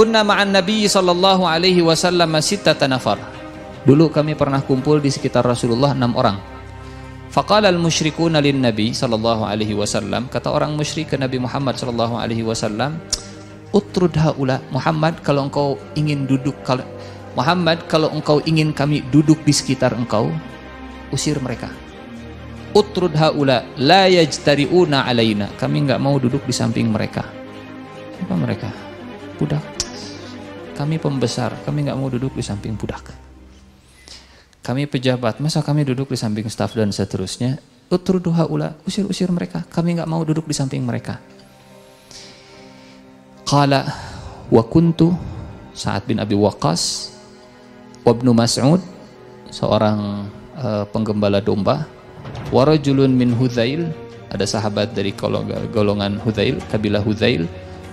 kunna ma'an nabi sallallahu alaihi wasallam sittata nafar. Dulu kami pernah kumpul di sekitar Rasulullah enam orang. Faqala al musyrikuna lin nabi sallallahu alaihi wasallam kata orang musyrik ke Nabi Muhammad sallallahu alaihi wasallam utrud haula Muhammad kalau engkau ingin duduk kalau Muhammad kalau engkau ingin kami duduk di sekitar engkau usir mereka. Utrud haula la yajtari'una alaina. Kami enggak mau duduk di samping mereka. Apa mereka? Budak kami pembesar kami enggak mau duduk di samping budak. Kami pejabat masa kami duduk di samping staf dan seterusnya? Utrud haula usir-usir mereka. Kami enggak mau duduk di samping mereka. Qala wa kuntu Sa'ad bin Abi Waqqas Wabnu Mas'ud seorang uh, penggembala domba warajulun min Hudzail ada sahabat dari golongan Hudzail kabilah Hudzail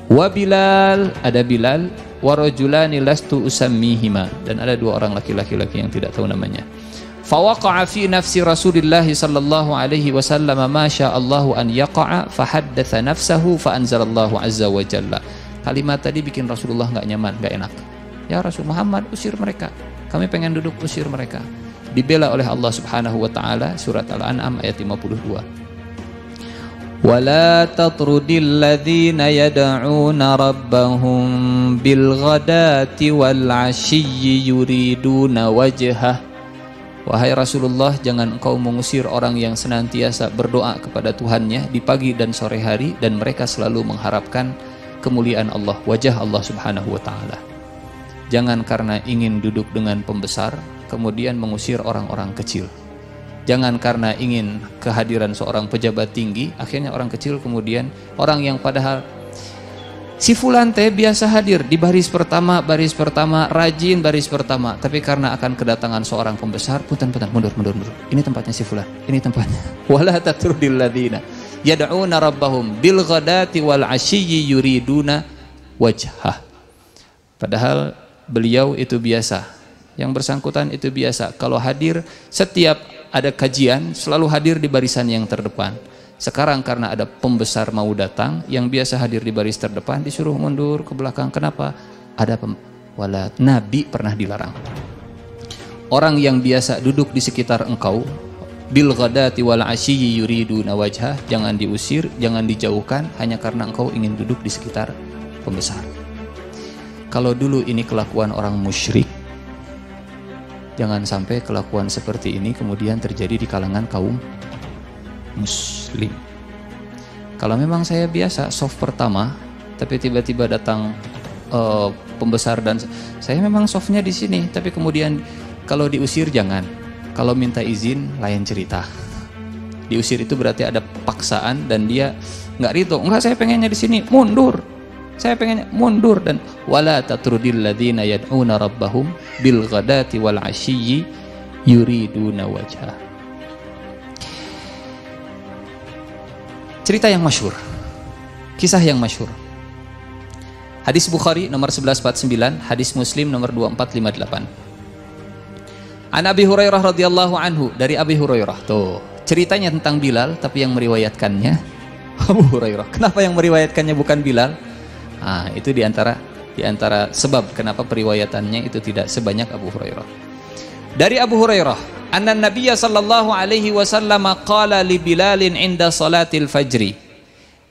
wa Bilal ada Bilal warajulani lastu usammihima. Dan ada dua orang laki-laki laki yang tidak tahu namanya. Fawaqa'a fi nafsi Rasulillah sallallahu alaihi wasallam ma Allahu an yaqa'a fahaddatha nafsahu fa anzalallahu azza wa jalla. Kalimat tadi bikin Rasulullah nggak nyaman nggak enak. Ya Rasul Muhammad usir mereka. Kami pengen duduk usir mereka. Dibela oleh Allah Subhanahu wa taala surat Al-An'am ayat 52. ولا تطرد الذين يدعون ربهم بالغداة والعشي يريدون وجهه Wahai Rasulullah, jangan engkau mengusir orang yang senantiasa berdoa kepada Tuhannya di pagi dan sore hari dan mereka selalu mengharapkan kemuliaan Allah, wajah Allah Subhanahu wa taala. Jangan karena ingin duduk dengan pembesar, kemudian mengusir orang-orang kecil. Jangan karena ingin kehadiran seorang pejabat tinggi, akhirnya orang kecil kemudian orang yang padahal si fulan teh biasa hadir di baris pertama, baris pertama, rajin baris pertama, tapi karena akan kedatangan seorang pembesar, punten-punten mundur, mundur, mundur. Ini tempatnya si fulan, ini tempatnya. Wala tatrudil ladina yad'una rabbahum bil ghadati wal ashiyyi yuriduna wajhah. Padahal beliau itu biasa. Yang bersangkutan itu biasa. Kalau hadir setiap ada kajian selalu hadir di barisan yang terdepan. Sekarang karena ada pembesar mau datang yang biasa hadir di baris terdepan disuruh mundur ke belakang. Kenapa? Ada pem wala nabi pernah dilarang. Orang yang biasa duduk di sekitar engkau bil ghadati wal asyiyi yuriduna wajhah jangan diusir, jangan dijauhkan hanya karena engkau ingin duduk di sekitar pembesar. Kalau dulu ini kelakuan orang musyrik, jangan sampai kelakuan seperti ini kemudian terjadi di kalangan kaum muslim. Kalau memang saya biasa soft pertama, tapi tiba-tiba datang uh, pembesar dan saya memang softnya di sini, tapi kemudian kalau diusir jangan. Kalau minta izin lain cerita. Diusir itu berarti ada paksaan dan dia nggak rito. Enggak saya pengennya di sini, mundur saya pengen mundur dan wala tatrudil ladzina yad'una rabbahum bil ghadati wal ashiyyi yuriduna wajha. Cerita yang masyhur. Kisah yang masyhur. Hadis Bukhari nomor 1149, hadis Muslim nomor 2458. An Abi Hurairah radhiyallahu anhu dari Abi Hurairah. Tuh, ceritanya tentang Bilal tapi yang meriwayatkannya Abu Hurairah. Kenapa yang meriwayatkannya bukan Bilal? Ah, itu di antara di antara sebab kenapa periwayatannya itu tidak sebanyak Abu Hurairah. Dari Abu Hurairah anna Nabiya sallallahu alaihi wasallam qala li Bilalin inda salatil fajri.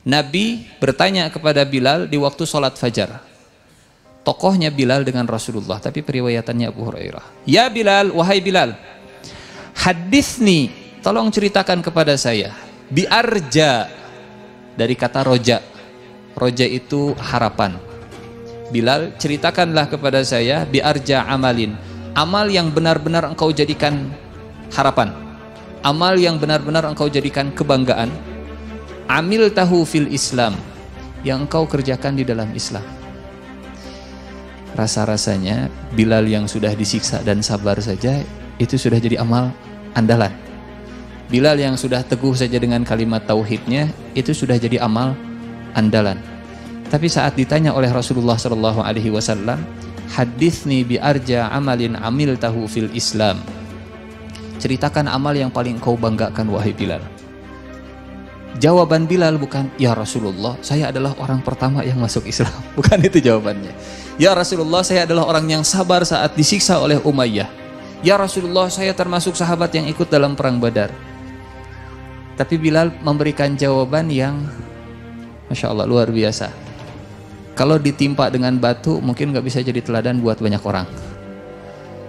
Nabi bertanya kepada Bilal di waktu salat fajar. Tokohnya Bilal dengan Rasulullah, tapi periwayatannya Abu Hurairah. Ya Bilal, wahai Bilal, hadithni, tolong ceritakan kepada saya. Biarja dari kata roja. Roja itu harapan. Bilal, ceritakanlah kepada saya biarja amalin. Amal yang benar-benar engkau jadikan harapan. Amal yang benar-benar engkau jadikan kebanggaan amil tahu fil Islam yang engkau kerjakan di dalam Islam rasa-rasanya Bilal yang sudah disiksa dan sabar saja itu sudah jadi amal andalan Bilal yang sudah teguh saja dengan kalimat tauhidnya itu sudah jadi amal andalan tapi saat ditanya oleh Rasulullah Shallallahu Alaihi Wasallam hadithni bi arja amalin amil tahu fil Islam ceritakan amal yang paling kau banggakan wahai Bilal Jawaban Bilal bukan, Ya Rasulullah, saya adalah orang pertama yang masuk Islam. Bukan itu jawabannya. Ya Rasulullah, saya adalah orang yang sabar saat disiksa oleh Umayyah. Ya Rasulullah, saya termasuk sahabat yang ikut dalam perang Badar. Tapi Bilal memberikan jawaban yang Masya Allah luar biasa. Kalau ditimpa dengan batu mungkin nggak bisa jadi teladan buat banyak orang.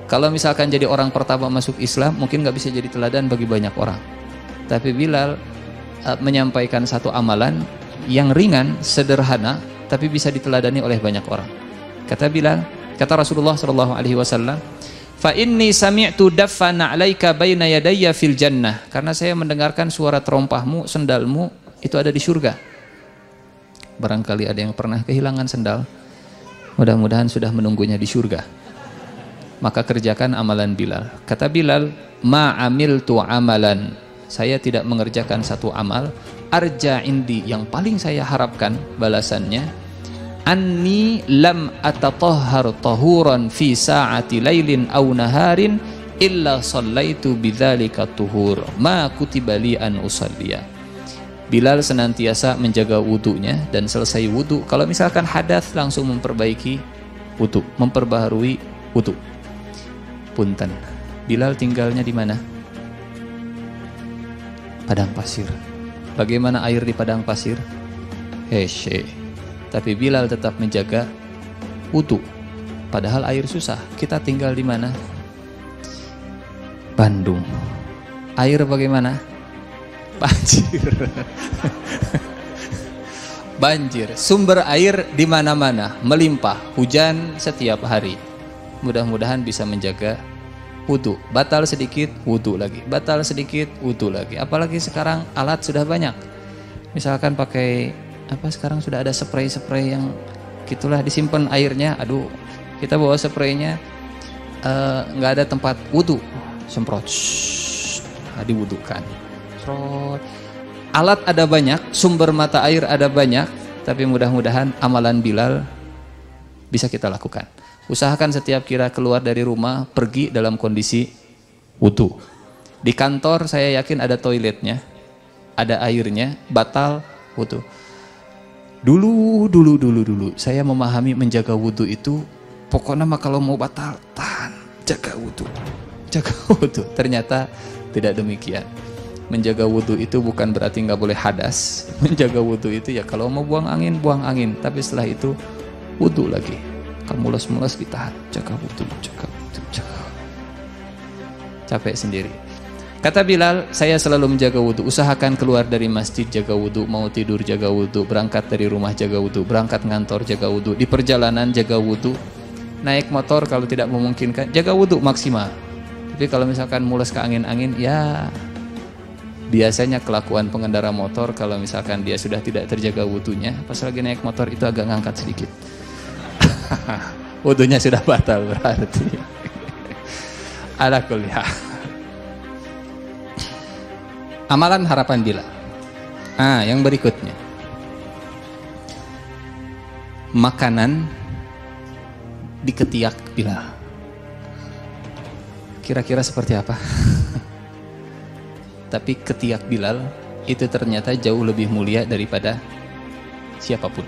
Kalau misalkan jadi orang pertama masuk Islam mungkin nggak bisa jadi teladan bagi banyak orang. Tapi Bilal Uh, menyampaikan satu amalan yang ringan, sederhana, tapi bisa diteladani oleh banyak orang. Kata Bilal, kata Rasulullah Shallallahu Alaihi Wasallam, Fa inni sami'tu daffana 'alaika baina yadayya fil jannah. Karena saya mendengarkan suara terompahmu, sendalmu itu ada di surga. Barangkali ada yang pernah kehilangan sendal. Mudah-mudahan sudah menunggunya di surga. Maka kerjakan amalan Bilal. Kata Bilal, "Ma amiltu amalan saya tidak mengerjakan satu amal arja indi yang paling saya harapkan balasannya anni lam atatahhar tahuran fi sa'ati lailin aw naharin illa sallaitu bidzalika tuhur ma kutiba li an usalliya Bilal senantiasa menjaga wudhunya dan selesai wudhu kalau misalkan hadas langsung memperbaiki wudhu memperbaharui wudhu punten Bilal tinggalnya di mana padang pasir. Bagaimana air di padang pasir? Heshe. Tapi Bilal tetap menjaga wudhu. Padahal air susah. Kita tinggal di mana? Bandung. Air bagaimana? Banjir. Banjir. Sumber air di mana-mana, melimpah, hujan setiap hari. Mudah-mudahan bisa menjaga wudhu batal sedikit wudhu lagi. Batal sedikit wudhu lagi. Apalagi sekarang alat sudah banyak. Misalkan pakai apa sekarang sudah ada spray-spray yang gitulah disimpan airnya. Aduh kita bawa spraynya eh, nggak uh, ada tempat wudhu semprot. Nah, diwudukan semprot alat ada banyak sumber mata air ada banyak tapi mudah-mudahan amalan Bilal bisa kita lakukan Usahakan setiap kira keluar dari rumah, pergi dalam kondisi wudhu. Di kantor saya yakin ada toiletnya, ada airnya, batal wudhu. Dulu, dulu, dulu, dulu, saya memahami menjaga wudhu itu, pokoknya mah kalau mau batal, tahan, jaga wudhu. Jaga wudhu. Ternyata tidak demikian. Menjaga wudhu itu bukan berarti nggak boleh hadas. Menjaga wudhu itu ya kalau mau buang angin, buang angin. Tapi setelah itu wudhu lagi. Kalau mulas-mulas ditahan jaga wudhu jaga wudhu jaga capek sendiri. Kata Bilal saya selalu menjaga wudhu usahakan keluar dari masjid jaga wudhu mau tidur jaga wudhu berangkat dari rumah jaga wudhu berangkat ngantor jaga wudhu di perjalanan jaga wudhu naik motor kalau tidak memungkinkan jaga wudhu maksimal. Tapi kalau misalkan mulas ke angin-angin ya biasanya kelakuan pengendara motor kalau misalkan dia sudah tidak terjaga wudhunya pas lagi naik motor itu agak ngangkat sedikit Wudhunya sudah batal berarti. Ada kuliah. Amalan harapan bila. Ah, yang berikutnya. Makanan di ketiak bila. Kira-kira seperti apa? Tapi ketiak Bilal itu ternyata jauh lebih mulia daripada siapa pun.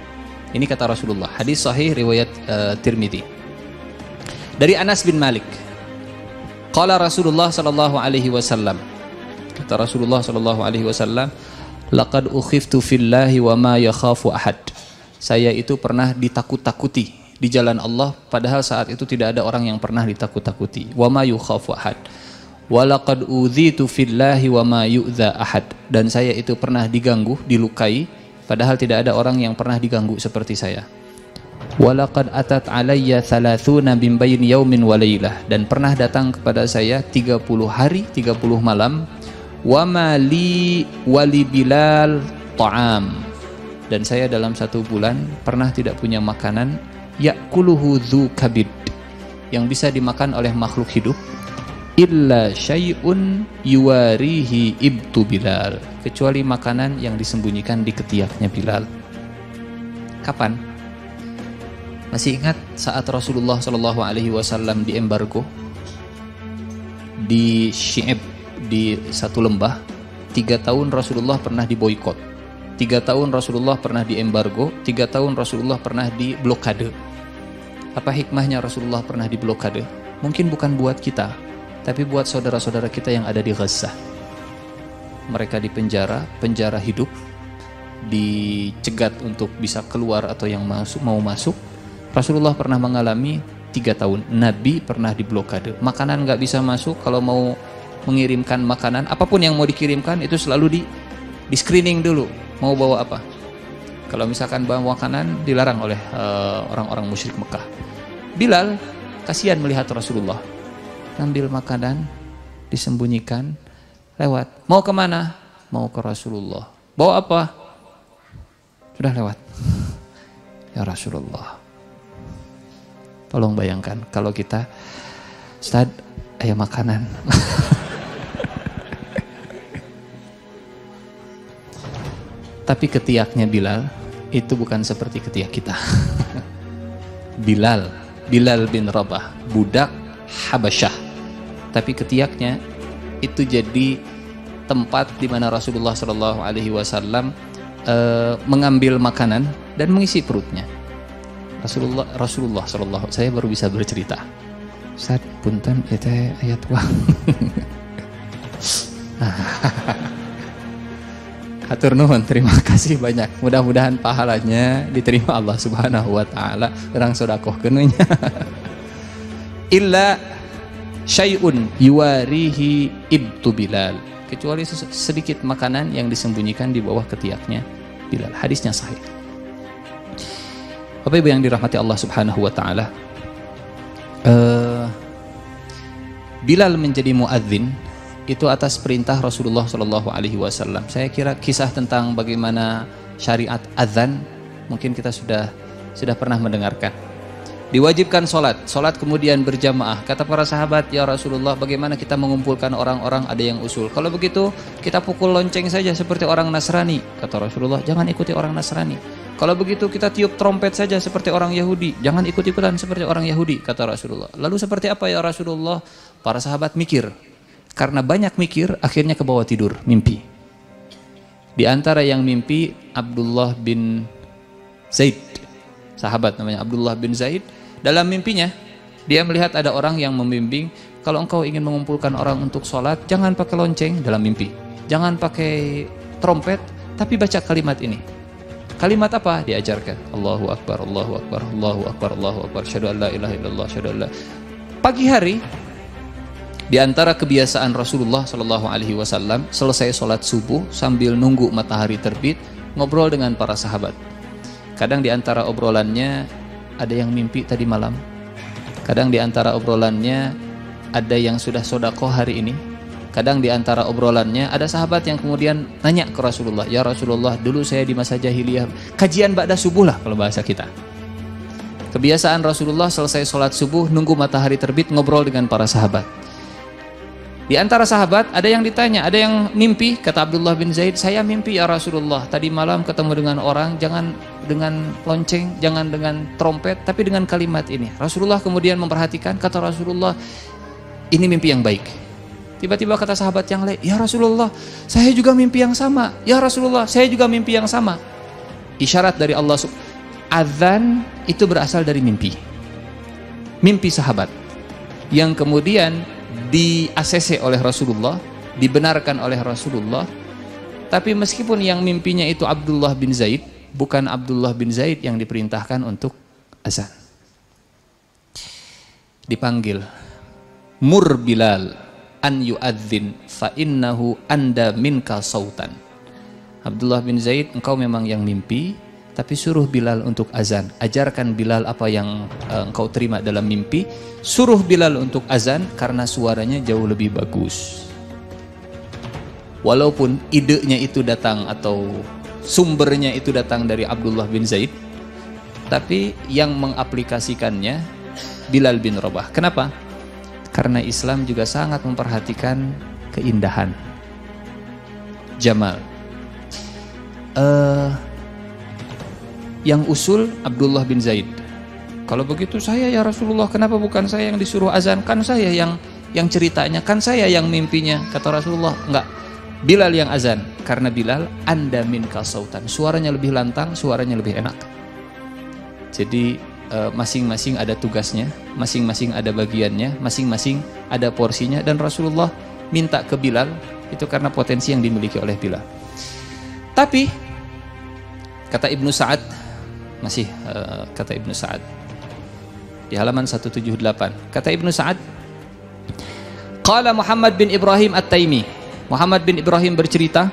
Ini kata Rasulullah. Hadis sahih riwayat uh, Tirmidzi. Dari Anas bin Malik. Qala Rasulullah sallallahu alaihi wasallam. Kata Rasulullah sallallahu alaihi wasallam, "Laqad ukhiftu fillahi wa ma yakhafu ahad." Saya itu pernah ditakut-takuti di jalan Allah padahal saat itu tidak ada orang yang pernah ditakut-takuti. Wa ma yukhafu ahad. Walaqad udhitu fillahi wa ma yu'dha ahad. Dan saya itu pernah diganggu, dilukai padahal tidak ada orang yang pernah diganggu seperti saya. Walaqad atat alayya thalathuna bin bayin yaumin walailah dan pernah datang kepada saya 30 hari 30 malam wa mali wali bilal ta'am dan saya dalam satu bulan pernah tidak punya makanan yakuluhu dzu kabid yang bisa dimakan oleh makhluk hidup illa syai'un yuwarihi ibtu Bilal. Kecuali makanan yang disembunyikan di ketiaknya Bilal. Kapan? Masih ingat saat Rasulullah Shallallahu Alaihi Wasallam di embargo? Di Syi'ib di satu lembah. Tiga tahun Rasulullah pernah diboykot Tiga tahun Rasulullah pernah di embargo, tiga tahun Rasulullah pernah di blokade. Apa hikmahnya Rasulullah pernah di blokade? Mungkin bukan buat kita, tapi buat saudara-saudara kita yang ada di Gaza. Mereka di penjara, penjara hidup, dicegat untuk bisa keluar atau yang masuk mau masuk. Rasulullah pernah mengalami tiga tahun. Nabi pernah di blokade. Makanan nggak bisa masuk. Kalau mau mengirimkan makanan, apa pun yang mau dikirimkan itu selalu di di screening dulu mau bawa apa kalau misalkan bawa makanan dilarang oleh eh, orang-orang uh, musyrik Mekah Bilal kasihan melihat Rasulullah ambil makanan disembunyikan lewat. Mau ke mana? Mau ke Rasulullah. Bawa apa? Sudah lewat. Ya Rasulullah. Tolong bayangkan kalau kita Ustaz ayam makanan. Tapi ketiaknya Bilal itu bukan seperti ketiak kita. Bilal, Bilal bin Rabah, budak Habasyah. Tapi ketiaknya itu jadi tempat di mana Rasulullah Shallallahu Alaihi Wasallam uh, mengambil makanan dan mengisi perutnya. Rasulullah Rasulullah Shallallahu saya baru bisa bercerita. Saat punten itu ayat wah. Hatur nuhun, terima kasih banyak. Mudah-mudahan pahalanya diterima Allah Subhanahu wa taala. Orang sedekah kenunya. Illa syai'un yuwarihi ibtu Bilal. Kecuali sedikit makanan yang disembunyikan di bawah ketiaknya Bilal. Hadisnya sahih. Bapak Ibu yang dirahmati Allah Subhanahu wa taala. Uh, Bilal menjadi muadzin itu atas perintah Rasulullah Shallallahu Alaihi Wasallam. Saya kira kisah tentang bagaimana syariat azan mungkin kita sudah sudah pernah mendengarkan. Diwajibkan sholat, sholat kemudian berjamaah. Kata para sahabat, ya Rasulullah, bagaimana kita mengumpulkan orang-orang ada yang usul? Kalau begitu, kita pukul lonceng saja seperti orang Nasrani. Kata Rasulullah, jangan ikuti orang Nasrani. Kalau begitu kita tiup trompet saja seperti orang Yahudi. Jangan ikut-ikutan seperti orang Yahudi, kata Rasulullah. Lalu seperti apa ya Rasulullah? Para sahabat mikir, karena banyak mikir, akhirnya ke bawah tidur, mimpi. Di antara yang mimpi, Abdullah bin Zaid. Sahabat namanya Abdullah bin Zaid. Dalam mimpinya, dia melihat ada orang yang membimbing, kalau engkau ingin mengumpulkan orang untuk sholat, jangan pakai lonceng dalam mimpi. Jangan pakai trompet, tapi baca kalimat ini. Kalimat apa? Diajarkan. Allahu Akbar, Allahu Akbar, Allahu Akbar, Allahu Akbar. Syadu an la ilaha illallah, Pagi hari, di antara kebiasaan Rasulullah Shallallahu Alaihi Wasallam selesai sholat subuh sambil nunggu matahari terbit ngobrol dengan para sahabat. Kadang di antara obrolannya ada yang mimpi tadi malam. Kadang di antara obrolannya ada yang sudah sodako hari ini. Kadang di antara obrolannya ada sahabat yang kemudian nanya ke Rasulullah, ya Rasulullah dulu saya di masa jahiliyah kajian ba'da subuh lah kalau bahasa kita. Kebiasaan Rasulullah selesai sholat subuh nunggu matahari terbit ngobrol dengan para sahabat. Di antara sahabat ada yang ditanya, ada yang mimpi, kata Abdullah bin Zaid, saya mimpi ya Rasulullah, tadi malam ketemu dengan orang, jangan dengan lonceng, jangan dengan trompet, tapi dengan kalimat ini. Rasulullah kemudian memperhatikan, kata Rasulullah, ini mimpi yang baik. Tiba-tiba kata sahabat yang lain, ya Rasulullah, saya juga mimpi yang sama. Ya Rasulullah, saya juga mimpi yang sama. Isyarat dari Allah, azan itu berasal dari mimpi. Mimpi sahabat. Yang kemudian di ACC oleh Rasulullah, dibenarkan oleh Rasulullah. Tapi meskipun yang mimpinya itu Abdullah bin Zaid, bukan Abdullah bin Zaid yang diperintahkan untuk azan. Dipanggil Mur Bilal an yu'adzin fa innahu anda minka sautan. Abdullah bin Zaid, engkau memang yang mimpi, tapi suruh Bilal untuk azan. Ajarkan Bilal apa yang uh, engkau terima dalam mimpi. Suruh Bilal untuk azan karena suaranya jauh lebih bagus. Walaupun idenya itu datang atau sumbernya itu datang dari Abdullah bin Zaid, tapi yang mengaplikasikannya Bilal bin Rabah. Kenapa? Karena Islam juga sangat memperhatikan keindahan. Jamal. Uh, yang usul Abdullah bin Zaid. Kalau begitu saya ya Rasulullah, kenapa bukan saya yang disuruh azan? Kan saya yang yang ceritanya, kan saya yang mimpinya. Kata Rasulullah, enggak. Bilal yang azan karena Bilal anda min kasautan. Suaranya lebih lantang, suaranya lebih enak. Jadi eh, masing-masing ada tugasnya, masing-masing ada bagiannya, masing-masing ada porsinya dan Rasulullah minta ke Bilal itu karena potensi yang dimiliki oleh Bilal. Tapi kata Ibnu Sa'ad masih uh, kata Ibnu Sa'ad. Di halaman 178 kata Ibnu Sa'ad Qala Muhammad bin Ibrahim At-Taimi. Muhammad bin Ibrahim bercerita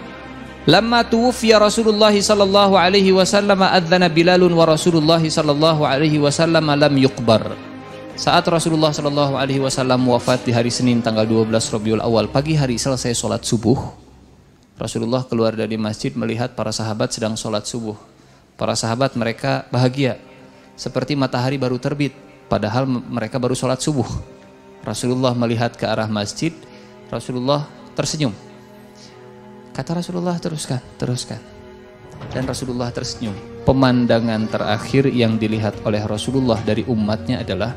Lama tuwfiya Rasulullah sallallahu alaihi wasallam adzana Bilalun wa Rasulullah sallallahu alaihi wasallam lam yuqbar. Saat Rasulullah sallallahu alaihi wasallam wafat di hari Senin tanggal 12 Rabiul Awal pagi hari selesai sholat subuh Rasulullah keluar dari masjid melihat para sahabat sedang sholat subuh Para sahabat mereka bahagia seperti matahari baru terbit padahal mereka baru sholat subuh. Rasulullah melihat ke arah masjid, Rasulullah tersenyum. Kata Rasulullah teruskan, teruskan. Dan Rasulullah tersenyum. Pemandangan terakhir yang dilihat oleh Rasulullah dari umatnya adalah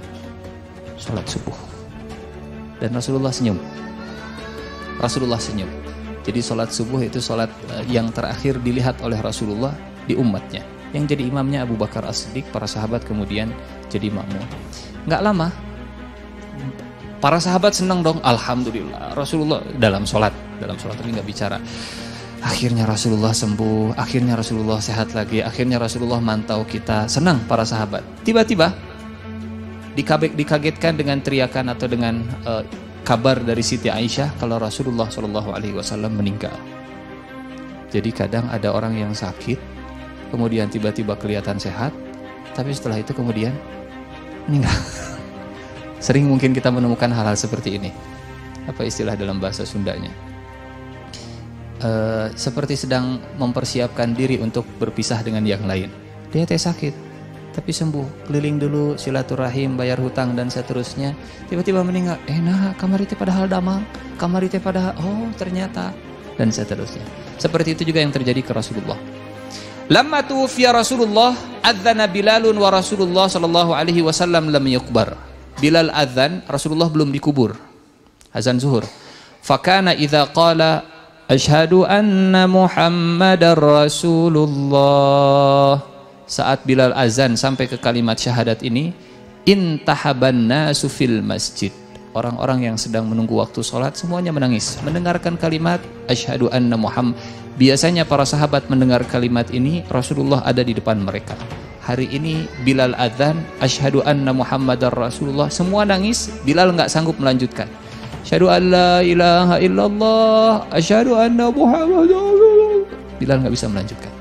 sholat subuh. Dan Rasulullah senyum. Rasulullah senyum. Jadi sholat subuh itu sholat eh, yang terakhir dilihat oleh Rasulullah di umatnya. Yang jadi imamnya Abu Bakar As-Siddiq, para sahabat kemudian jadi makmum. Nggak lama, para sahabat senang dong, Alhamdulillah. Rasulullah dalam sholat, dalam sholat tapi nggak bicara. Akhirnya Rasulullah sembuh, akhirnya Rasulullah sehat lagi, akhirnya Rasulullah mantau kita. Senang para sahabat. Tiba-tiba dikagetkan dengan teriakan atau dengan uh, kabar dari Siti Aisyah kalau Rasulullah Shallallahu Alaihi Wasallam meninggal. Jadi kadang ada orang yang sakit, kemudian tiba-tiba kelihatan sehat, tapi setelah itu kemudian meninggal. Sering mungkin kita menemukan hal-hal seperti ini. Apa istilah dalam bahasa Sundanya? E, seperti sedang mempersiapkan diri untuk berpisah dengan yang lain. Dia teh sakit, tapi sembuh. Keliling dulu, silaturahim, bayar hutang dan seterusnya. Tiba-tiba meninggal. Eh nah, kamar itu padahal damang. Kamar itu padahal, oh ternyata. Dan seterusnya. Seperti itu juga yang terjadi ke Rasulullah. Lama tuwfiya Rasulullah adzana Bilalun wa Rasulullah sallallahu alaihi wasallam lam yukbar. Bilal adzan, Rasulullah belum dikubur. Azan zuhur. Fakana idza qala asyhadu anna Muhammadar Rasulullah. Saat Bilal azan sampai ke kalimat syahadat ini, intahaban nasu fil masjid. Orang-orang yang sedang menunggu waktu sholat semuanya menangis mendengarkan kalimat asyhadu anna Muhammad Biasanya para sahabat mendengar kalimat ini Rasulullah ada di depan mereka. Hari ini Bilal adzan, asyhadu anna Muhammadar Rasulullah. Semua nangis, Bilal nggak sanggup melanjutkan. Asyhadu an la ilaha illallah, asyhadu anna Muhammadar Bilal nggak bisa melanjutkan.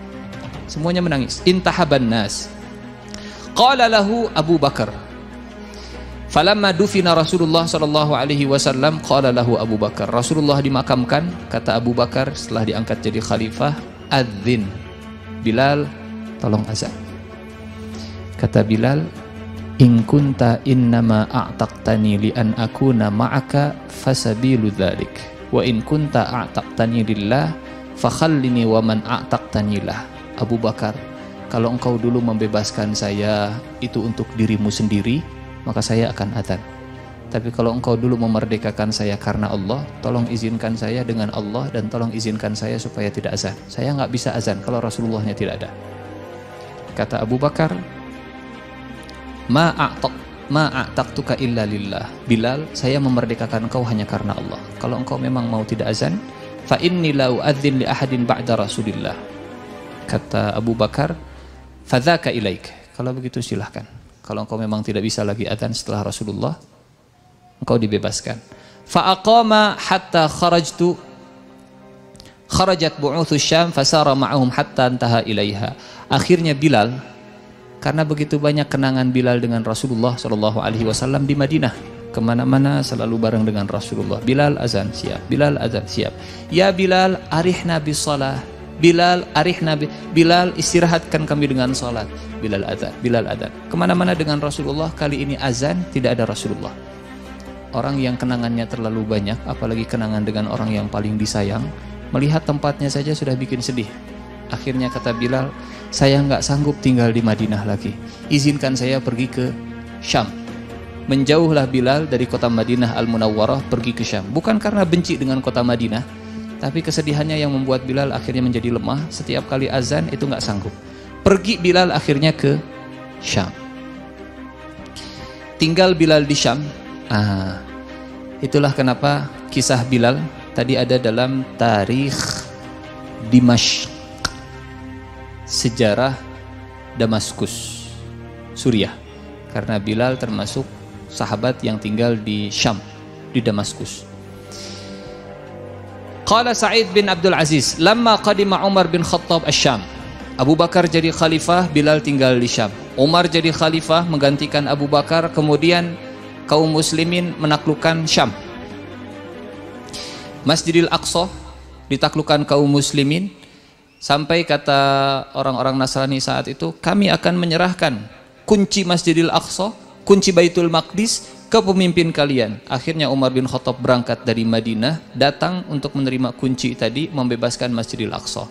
Semuanya menangis. Intahaban nas. Qala lahu Abu Bakar, Falamma dufina Rasulullah sallallahu alaihi wasallam qala lahu Abu Bakar. Rasulullah dimakamkan, kata Abu Bakar setelah diangkat jadi khalifah, adzin. Bilal, tolong azan. Kata Bilal, in kunta innama a'taqtani li an akuna ma'aka fasabilu dzalik. Wa in kunta a'taqtani lillah fakhallini wa man a'taqtani lah. Abu Bakar, kalau engkau dulu membebaskan saya itu untuk dirimu sendiri, maka saya akan adzan. Tapi kalau engkau dulu memerdekakan saya karena Allah, tolong izinkan saya dengan Allah dan tolong izinkan saya supaya tidak azan. Saya nggak bisa azan kalau Rasulullahnya tidak ada. Kata Abu Bakar, ma ma'ataktuka illa lillah. Bilal, saya memerdekakan engkau hanya karena Allah. Kalau engkau memang mau tidak azan, fa inni la uadzin li ahadin ba'da Rasulillah. Kata Abu Bakar, fadzaka ilaik. Kalau begitu silahkan. Kalau engkau memang tidak bisa lagi azan setelah Rasulullah, engkau dibebaskan. Fa aqama hatta kharajtu kharajat bu'uthu syam fasara ma'ahum hatta antaha ilaiha. Akhirnya Bilal karena begitu banyak kenangan Bilal dengan Rasulullah Shallallahu Alaihi Wasallam di Madinah ke mana-mana selalu bareng dengan Rasulullah Bilal azan siap Bilal azan siap ya Bilal arihna bis salah Bilal arihna Bilal istirahatkan kami dengan salat Bilal azan Bilal azan ke mana-mana dengan Rasulullah kali ini azan tidak ada Rasulullah orang yang kenangannya terlalu banyak apalagi kenangan dengan orang yang paling disayang melihat tempatnya saja sudah bikin sedih akhirnya kata Bilal saya nggak sanggup tinggal di Madinah lagi. Izinkan saya pergi ke Syam. Menjauhlah Bilal dari kota Madinah Al-Munawwarah pergi ke Syam. Bukan karena benci dengan kota Madinah, tapi kesedihannya yang membuat Bilal akhirnya menjadi lemah. Setiap kali azan itu nggak sanggup. Pergi Bilal akhirnya ke Syam. Tinggal Bilal di Syam. Ah, itulah kenapa kisah Bilal tadi ada dalam tarikh Dimashq sejarah Damaskus, Suriah. Karena Bilal termasuk sahabat yang tinggal di Syam, di Damaskus. Qala Sa'id bin Abdul Aziz, "Lamma qadima Umar bin Khattab asy-Syam." Abu Bakar jadi khalifah, Bilal tinggal di Syam. Umar jadi khalifah menggantikan Abu Bakar, kemudian kaum muslimin menaklukkan Syam. Masjidil Aqsa ditaklukkan kaum muslimin, Sampai kata orang-orang Nasrani saat itu, kami akan menyerahkan kunci Masjidil Aqsa, kunci Baitul Maqdis ke pemimpin kalian. Akhirnya Umar bin Khattab berangkat dari Madinah, datang untuk menerima kunci tadi, membebaskan Masjidil Aqsa.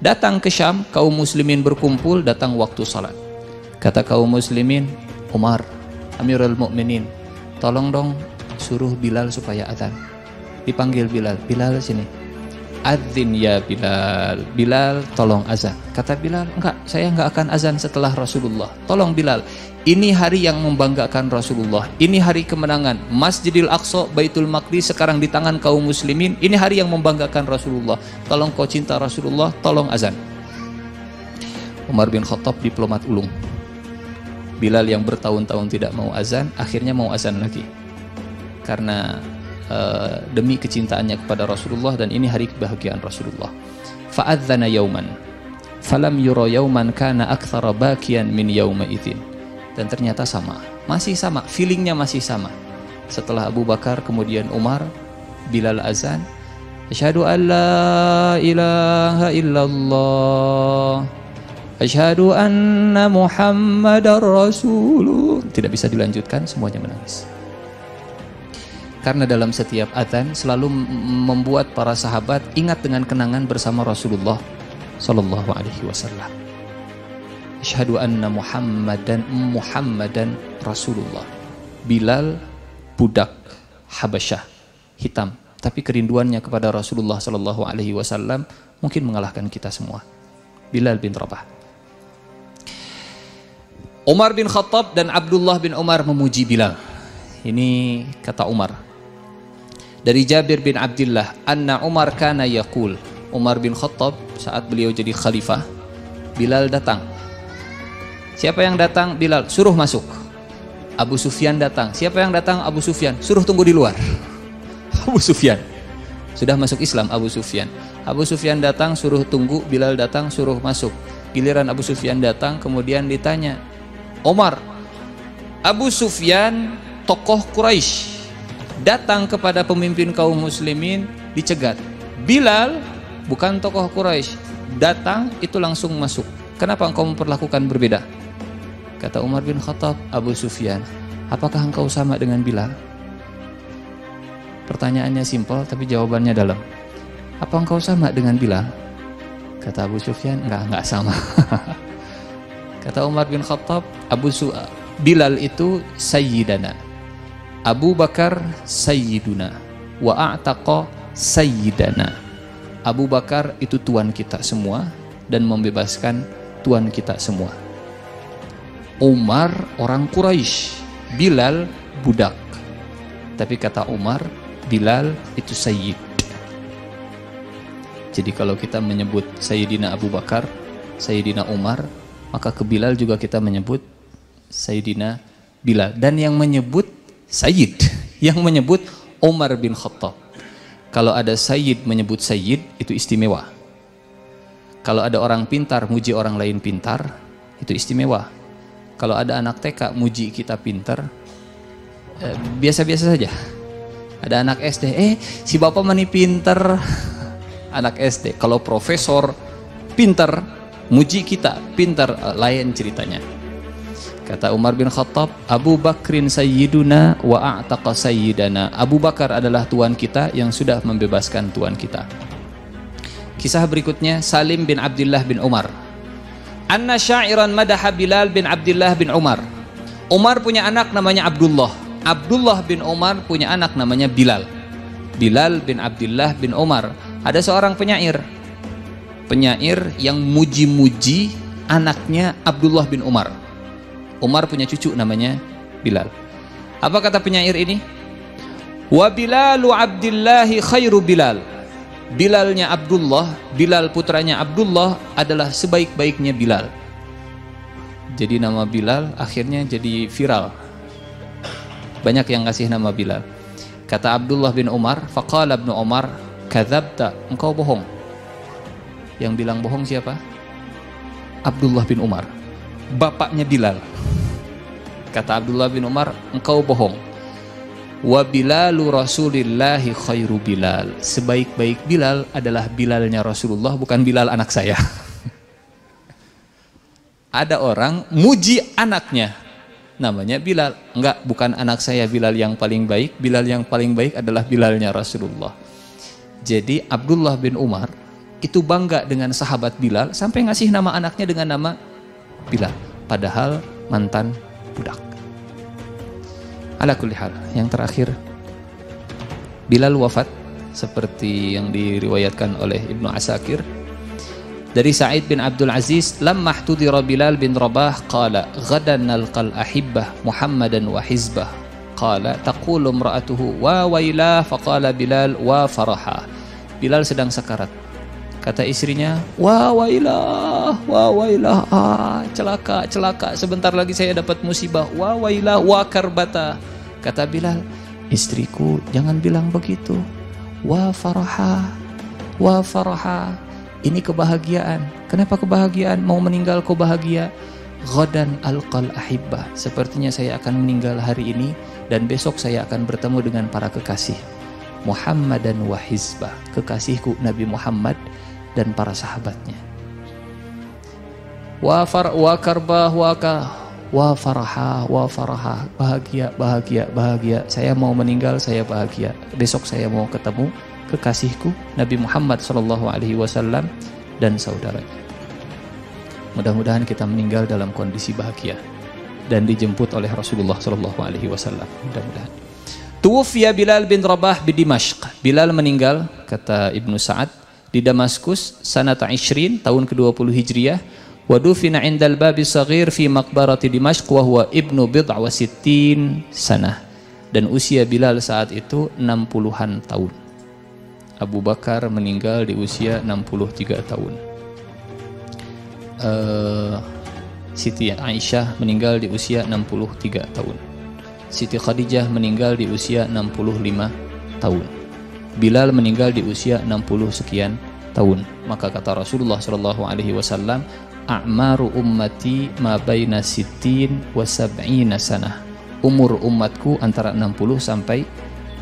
Datang ke Syam, kaum muslimin berkumpul, datang waktu salat. Kata kaum muslimin, Umar, Amirul Mukminin, tolong dong suruh Bilal supaya adzan. Dipanggil Bilal, Bilal sini Adzin ya Bilal. Bilal tolong azan. Kata Bilal enggak saya enggak akan azan setelah Rasulullah. Tolong Bilal. Ini hari yang membanggakan Rasulullah. Ini hari kemenangan. Masjidil Aqsa Baitul Maqdis sekarang di tangan kaum muslimin. Ini hari yang membanggakan Rasulullah. Tolong kau cinta Rasulullah Tolong azan. Umar bin Khattab diplomat ulung. Bilal yang bertahun-tahun tidak mau azan Akhirnya mau azan lagi. Karena Eh, demi kecintaannya kepada Rasulullah dan ini hari kebahagiaan Rasulullah. Fa'adzana yauman. Falam yura yauman kana aktsara bakian min yauma idzin. Dan ternyata sama, masih sama, feelingnya masih sama. Setelah Abu Bakar, kemudian Umar, Bilal azan, Asyhadu an la ilaha illallah. Asyhadu anna Muhammadar Rasulullah. Tidak bisa dilanjutkan, semuanya menangis. Karena dalam setiap adzan selalu membuat para sahabat ingat dengan kenangan bersama Rasulullah sallallahu alaihi wasallam. Asyhadu anna Muhammadan Muhammadan Rasulullah. Bilal budak Habasyah hitam, tapi kerinduannya kepada Rasulullah sallallahu alaihi wasallam mungkin mengalahkan kita semua. Bilal bin Rabah. Umar bin Khattab dan Abdullah bin Umar memuji Bilal. Ini kata Umar, dari Jabir bin Abdullah anna Umar kana yaqul. Umar bin Khattab saat beliau jadi khalifah Bilal datang. Siapa yang datang? Bilal suruh masuk. Abu Sufyan datang siapa yang datang? Abu Sufyan suruh tunggu di luar. Abu Sufyan sudah masuk Islam Abu Sufyan. Abu Sufyan datang suruh tunggu. Bilal datang suruh masuk. Giliran Abu Sufyan datang kemudian ditanya Umar Abu Sufyan tokoh Quraisy datang kepada pemimpin kaum muslimin dicegat. Bilal bukan tokoh Quraisy, datang itu langsung masuk. Kenapa engkau memperlakukan berbeda? Kata Umar bin Khattab, Abu Sufyan, apakah engkau sama dengan Bilal? Pertanyaannya simpel tapi jawabannya dalam. Apa engkau sama dengan Bilal? Kata Abu Sufyan, enggak, enggak sama. Kata Umar bin Khattab, Abu Su Bilal itu sayyidana Abu Bakar Sayyiduna wa a'taqa Sayyidana Abu Bakar itu tuan kita semua dan membebaskan tuan kita semua Umar orang Quraisy Bilal budak. Tapi kata Umar, Bilal itu sayyid. Jadi kalau kita menyebut Sayyidina Abu Bakar, Sayyidina Umar, maka ke Bilal juga kita menyebut Sayyidina Bilal. Dan yang menyebut Sayyid, yang menyebut Umar bin Khattab. Kalau ada Sayyid menyebut Sayyid, itu istimewa. Kalau ada orang pintar muji orang lain pintar, itu istimewa. Kalau ada anak TK muji kita pintar, eh, biasa-biasa saja. Ada anak SD, eh si bapak mani pintar, anak SD. Kalau profesor pintar, muji kita pintar, eh, lain ceritanya. Kata Umar bin Khattab, Abu Bakrin sayyiduna wa a'taqa sayyidana. Abu Bakar adalah tuan kita yang sudah membebaskan tuan kita. Kisah berikutnya Salim bin Abdullah bin Umar. Anna syairan madaha Bilal bin Abdullah bin Umar. Umar punya anak namanya Abdullah. Abdullah bin Umar punya anak namanya Bilal. Bilal bin Abdullah bin Umar. Ada seorang penyair. Penyair yang muji-muji anaknya Abdullah bin Umar. Umar punya cucu namanya Bilal. Apa kata penyair ini? Wa Bilalu Abdillahi khairu Bilal. Bilalnya Abdullah, Bilal putranya Abdullah adalah sebaik-baiknya Bilal. Jadi nama Bilal akhirnya jadi viral. Banyak yang kasih nama Bilal. Kata Abdullah bin Umar, faqala bin Umar, kadzabta, engkau bohong. Yang bilang bohong siapa? Abdullah bin Umar. Bapaknya Bilal. Kata Abdullah bin Umar, engkau bohong. Wa bilalu rasulillahi khairu bilal. Sebaik-baik Bilal adalah Bilalnya Rasulullah, bukan Bilal anak saya. Ada orang muji anaknya. Namanya Bilal. Enggak, bukan anak saya Bilal yang paling baik. Bilal yang paling baik adalah Bilalnya Rasulullah. Jadi Abdullah bin Umar itu bangga dengan sahabat Bilal sampai ngasih nama anaknya dengan nama Bilal. Padahal mantan budak. Ala kulli. Yang terakhir Bilal wafat seperti yang diriwayatkan oleh Ibnu Asakir dari Sa'id bin Abdul Aziz lamma htudira Bilal bin Rabah qala ghadan nalqal ahibbah Muhammadan wa hizbah qala taqulu imra'atuhu wa wailah faqala Bilal wa faraha Bilal sedang sekarat Kata istrinya, wah wailah, wah wailah, ah, celaka, celaka. Sebentar lagi saya dapat musibah. Wah wailah, wah karbata. Kata Bilal, istriku jangan bilang begitu. Wah faraha, wah faraha. Ini kebahagiaan. Kenapa kebahagiaan? Mau meninggal kau bahagia? Ghadan alqal ahibbah. Sepertinya saya akan meninggal hari ini dan besok saya akan bertemu dengan para kekasih. Muhammadan wa hizbah. Kekasihku Nabi Muhammad dan para sahabatnya. Wa far wa karbah wa ka wa faraha wa faraha bahagia bahagia bahagia saya mau meninggal saya bahagia besok saya mau ketemu kekasihku Nabi Muhammad sallallahu alaihi wasallam dan saudaranya. Mudah-mudahan kita meninggal dalam kondisi bahagia dan dijemput oleh Rasulullah sallallahu alaihi wasallam. Mudah-mudahan. Tuwfiya Bilal bin Rabah di Dimashq. Bilal meninggal kata Ibnu Sa'ad di Damaskus sanata Ishrin tahun ke-20 Hijriah wa dufina indal babi saghir fi maqbarati Dimashq wa huwa ibnu bid'a wa sittin sanah dan usia Bilal saat itu 60-an tahun. Abu Bakar meninggal di usia 63 tahun. Uh, Siti Aisyah meninggal di usia 63 tahun. Siti Khadijah meninggal di usia 65 tahun. Bilal meninggal di usia 60 sekian tahun. Maka kata Rasulullah Shallallahu Alaihi Wasallam, "A'maru ummati ma baina sittin wa sab'ina sanah." Umur umatku antara 60 sampai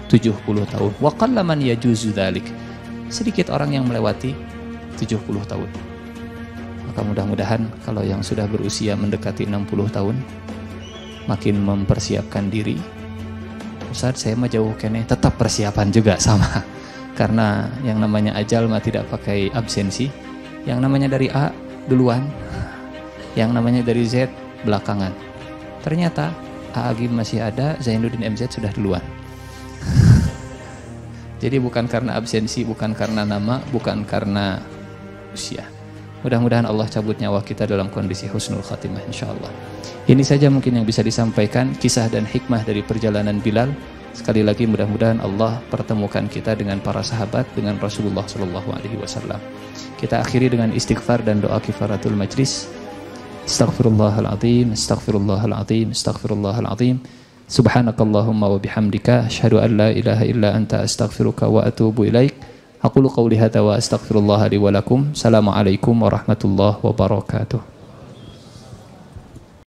70 tahun. Wa qalla man yajuzu dzalik. Sedikit orang yang melewati 70 tahun. Maka mudah-mudahan kalau yang sudah berusia mendekati 60 tahun makin mempersiapkan diri Ustaz saya mah jauh kene tetap persiapan juga sama karena yang namanya ajal mah tidak pakai absensi yang namanya dari A duluan yang namanya dari Z belakangan ternyata A Agim masih ada Zainuddin MZ sudah duluan jadi bukan karena absensi bukan karena nama bukan karena usia Mudah-mudahan Allah cabut nyawa kita dalam kondisi husnul khatimah insya Allah. Ini saja mungkin yang bisa disampaikan kisah dan hikmah dari perjalanan Bilal. Sekali lagi mudah-mudahan Allah pertemukan kita dengan para sahabat dengan Rasulullah Shallallahu Alaihi Wasallam. Kita akhiri dengan istighfar dan doa kifaratul majlis. Astaghfirullahaladzim, astaghfirullahaladzim, astaghfirullahaladzim. Subhanakallahumma wa bihamdika asyhadu an la ilaha illa anta astaghfiruka wa atubu ilaik. Aqulu qawli hadza wa astaghfirullah li wa lakum. Assalamualaikum warahmatullahi wabarakatuh.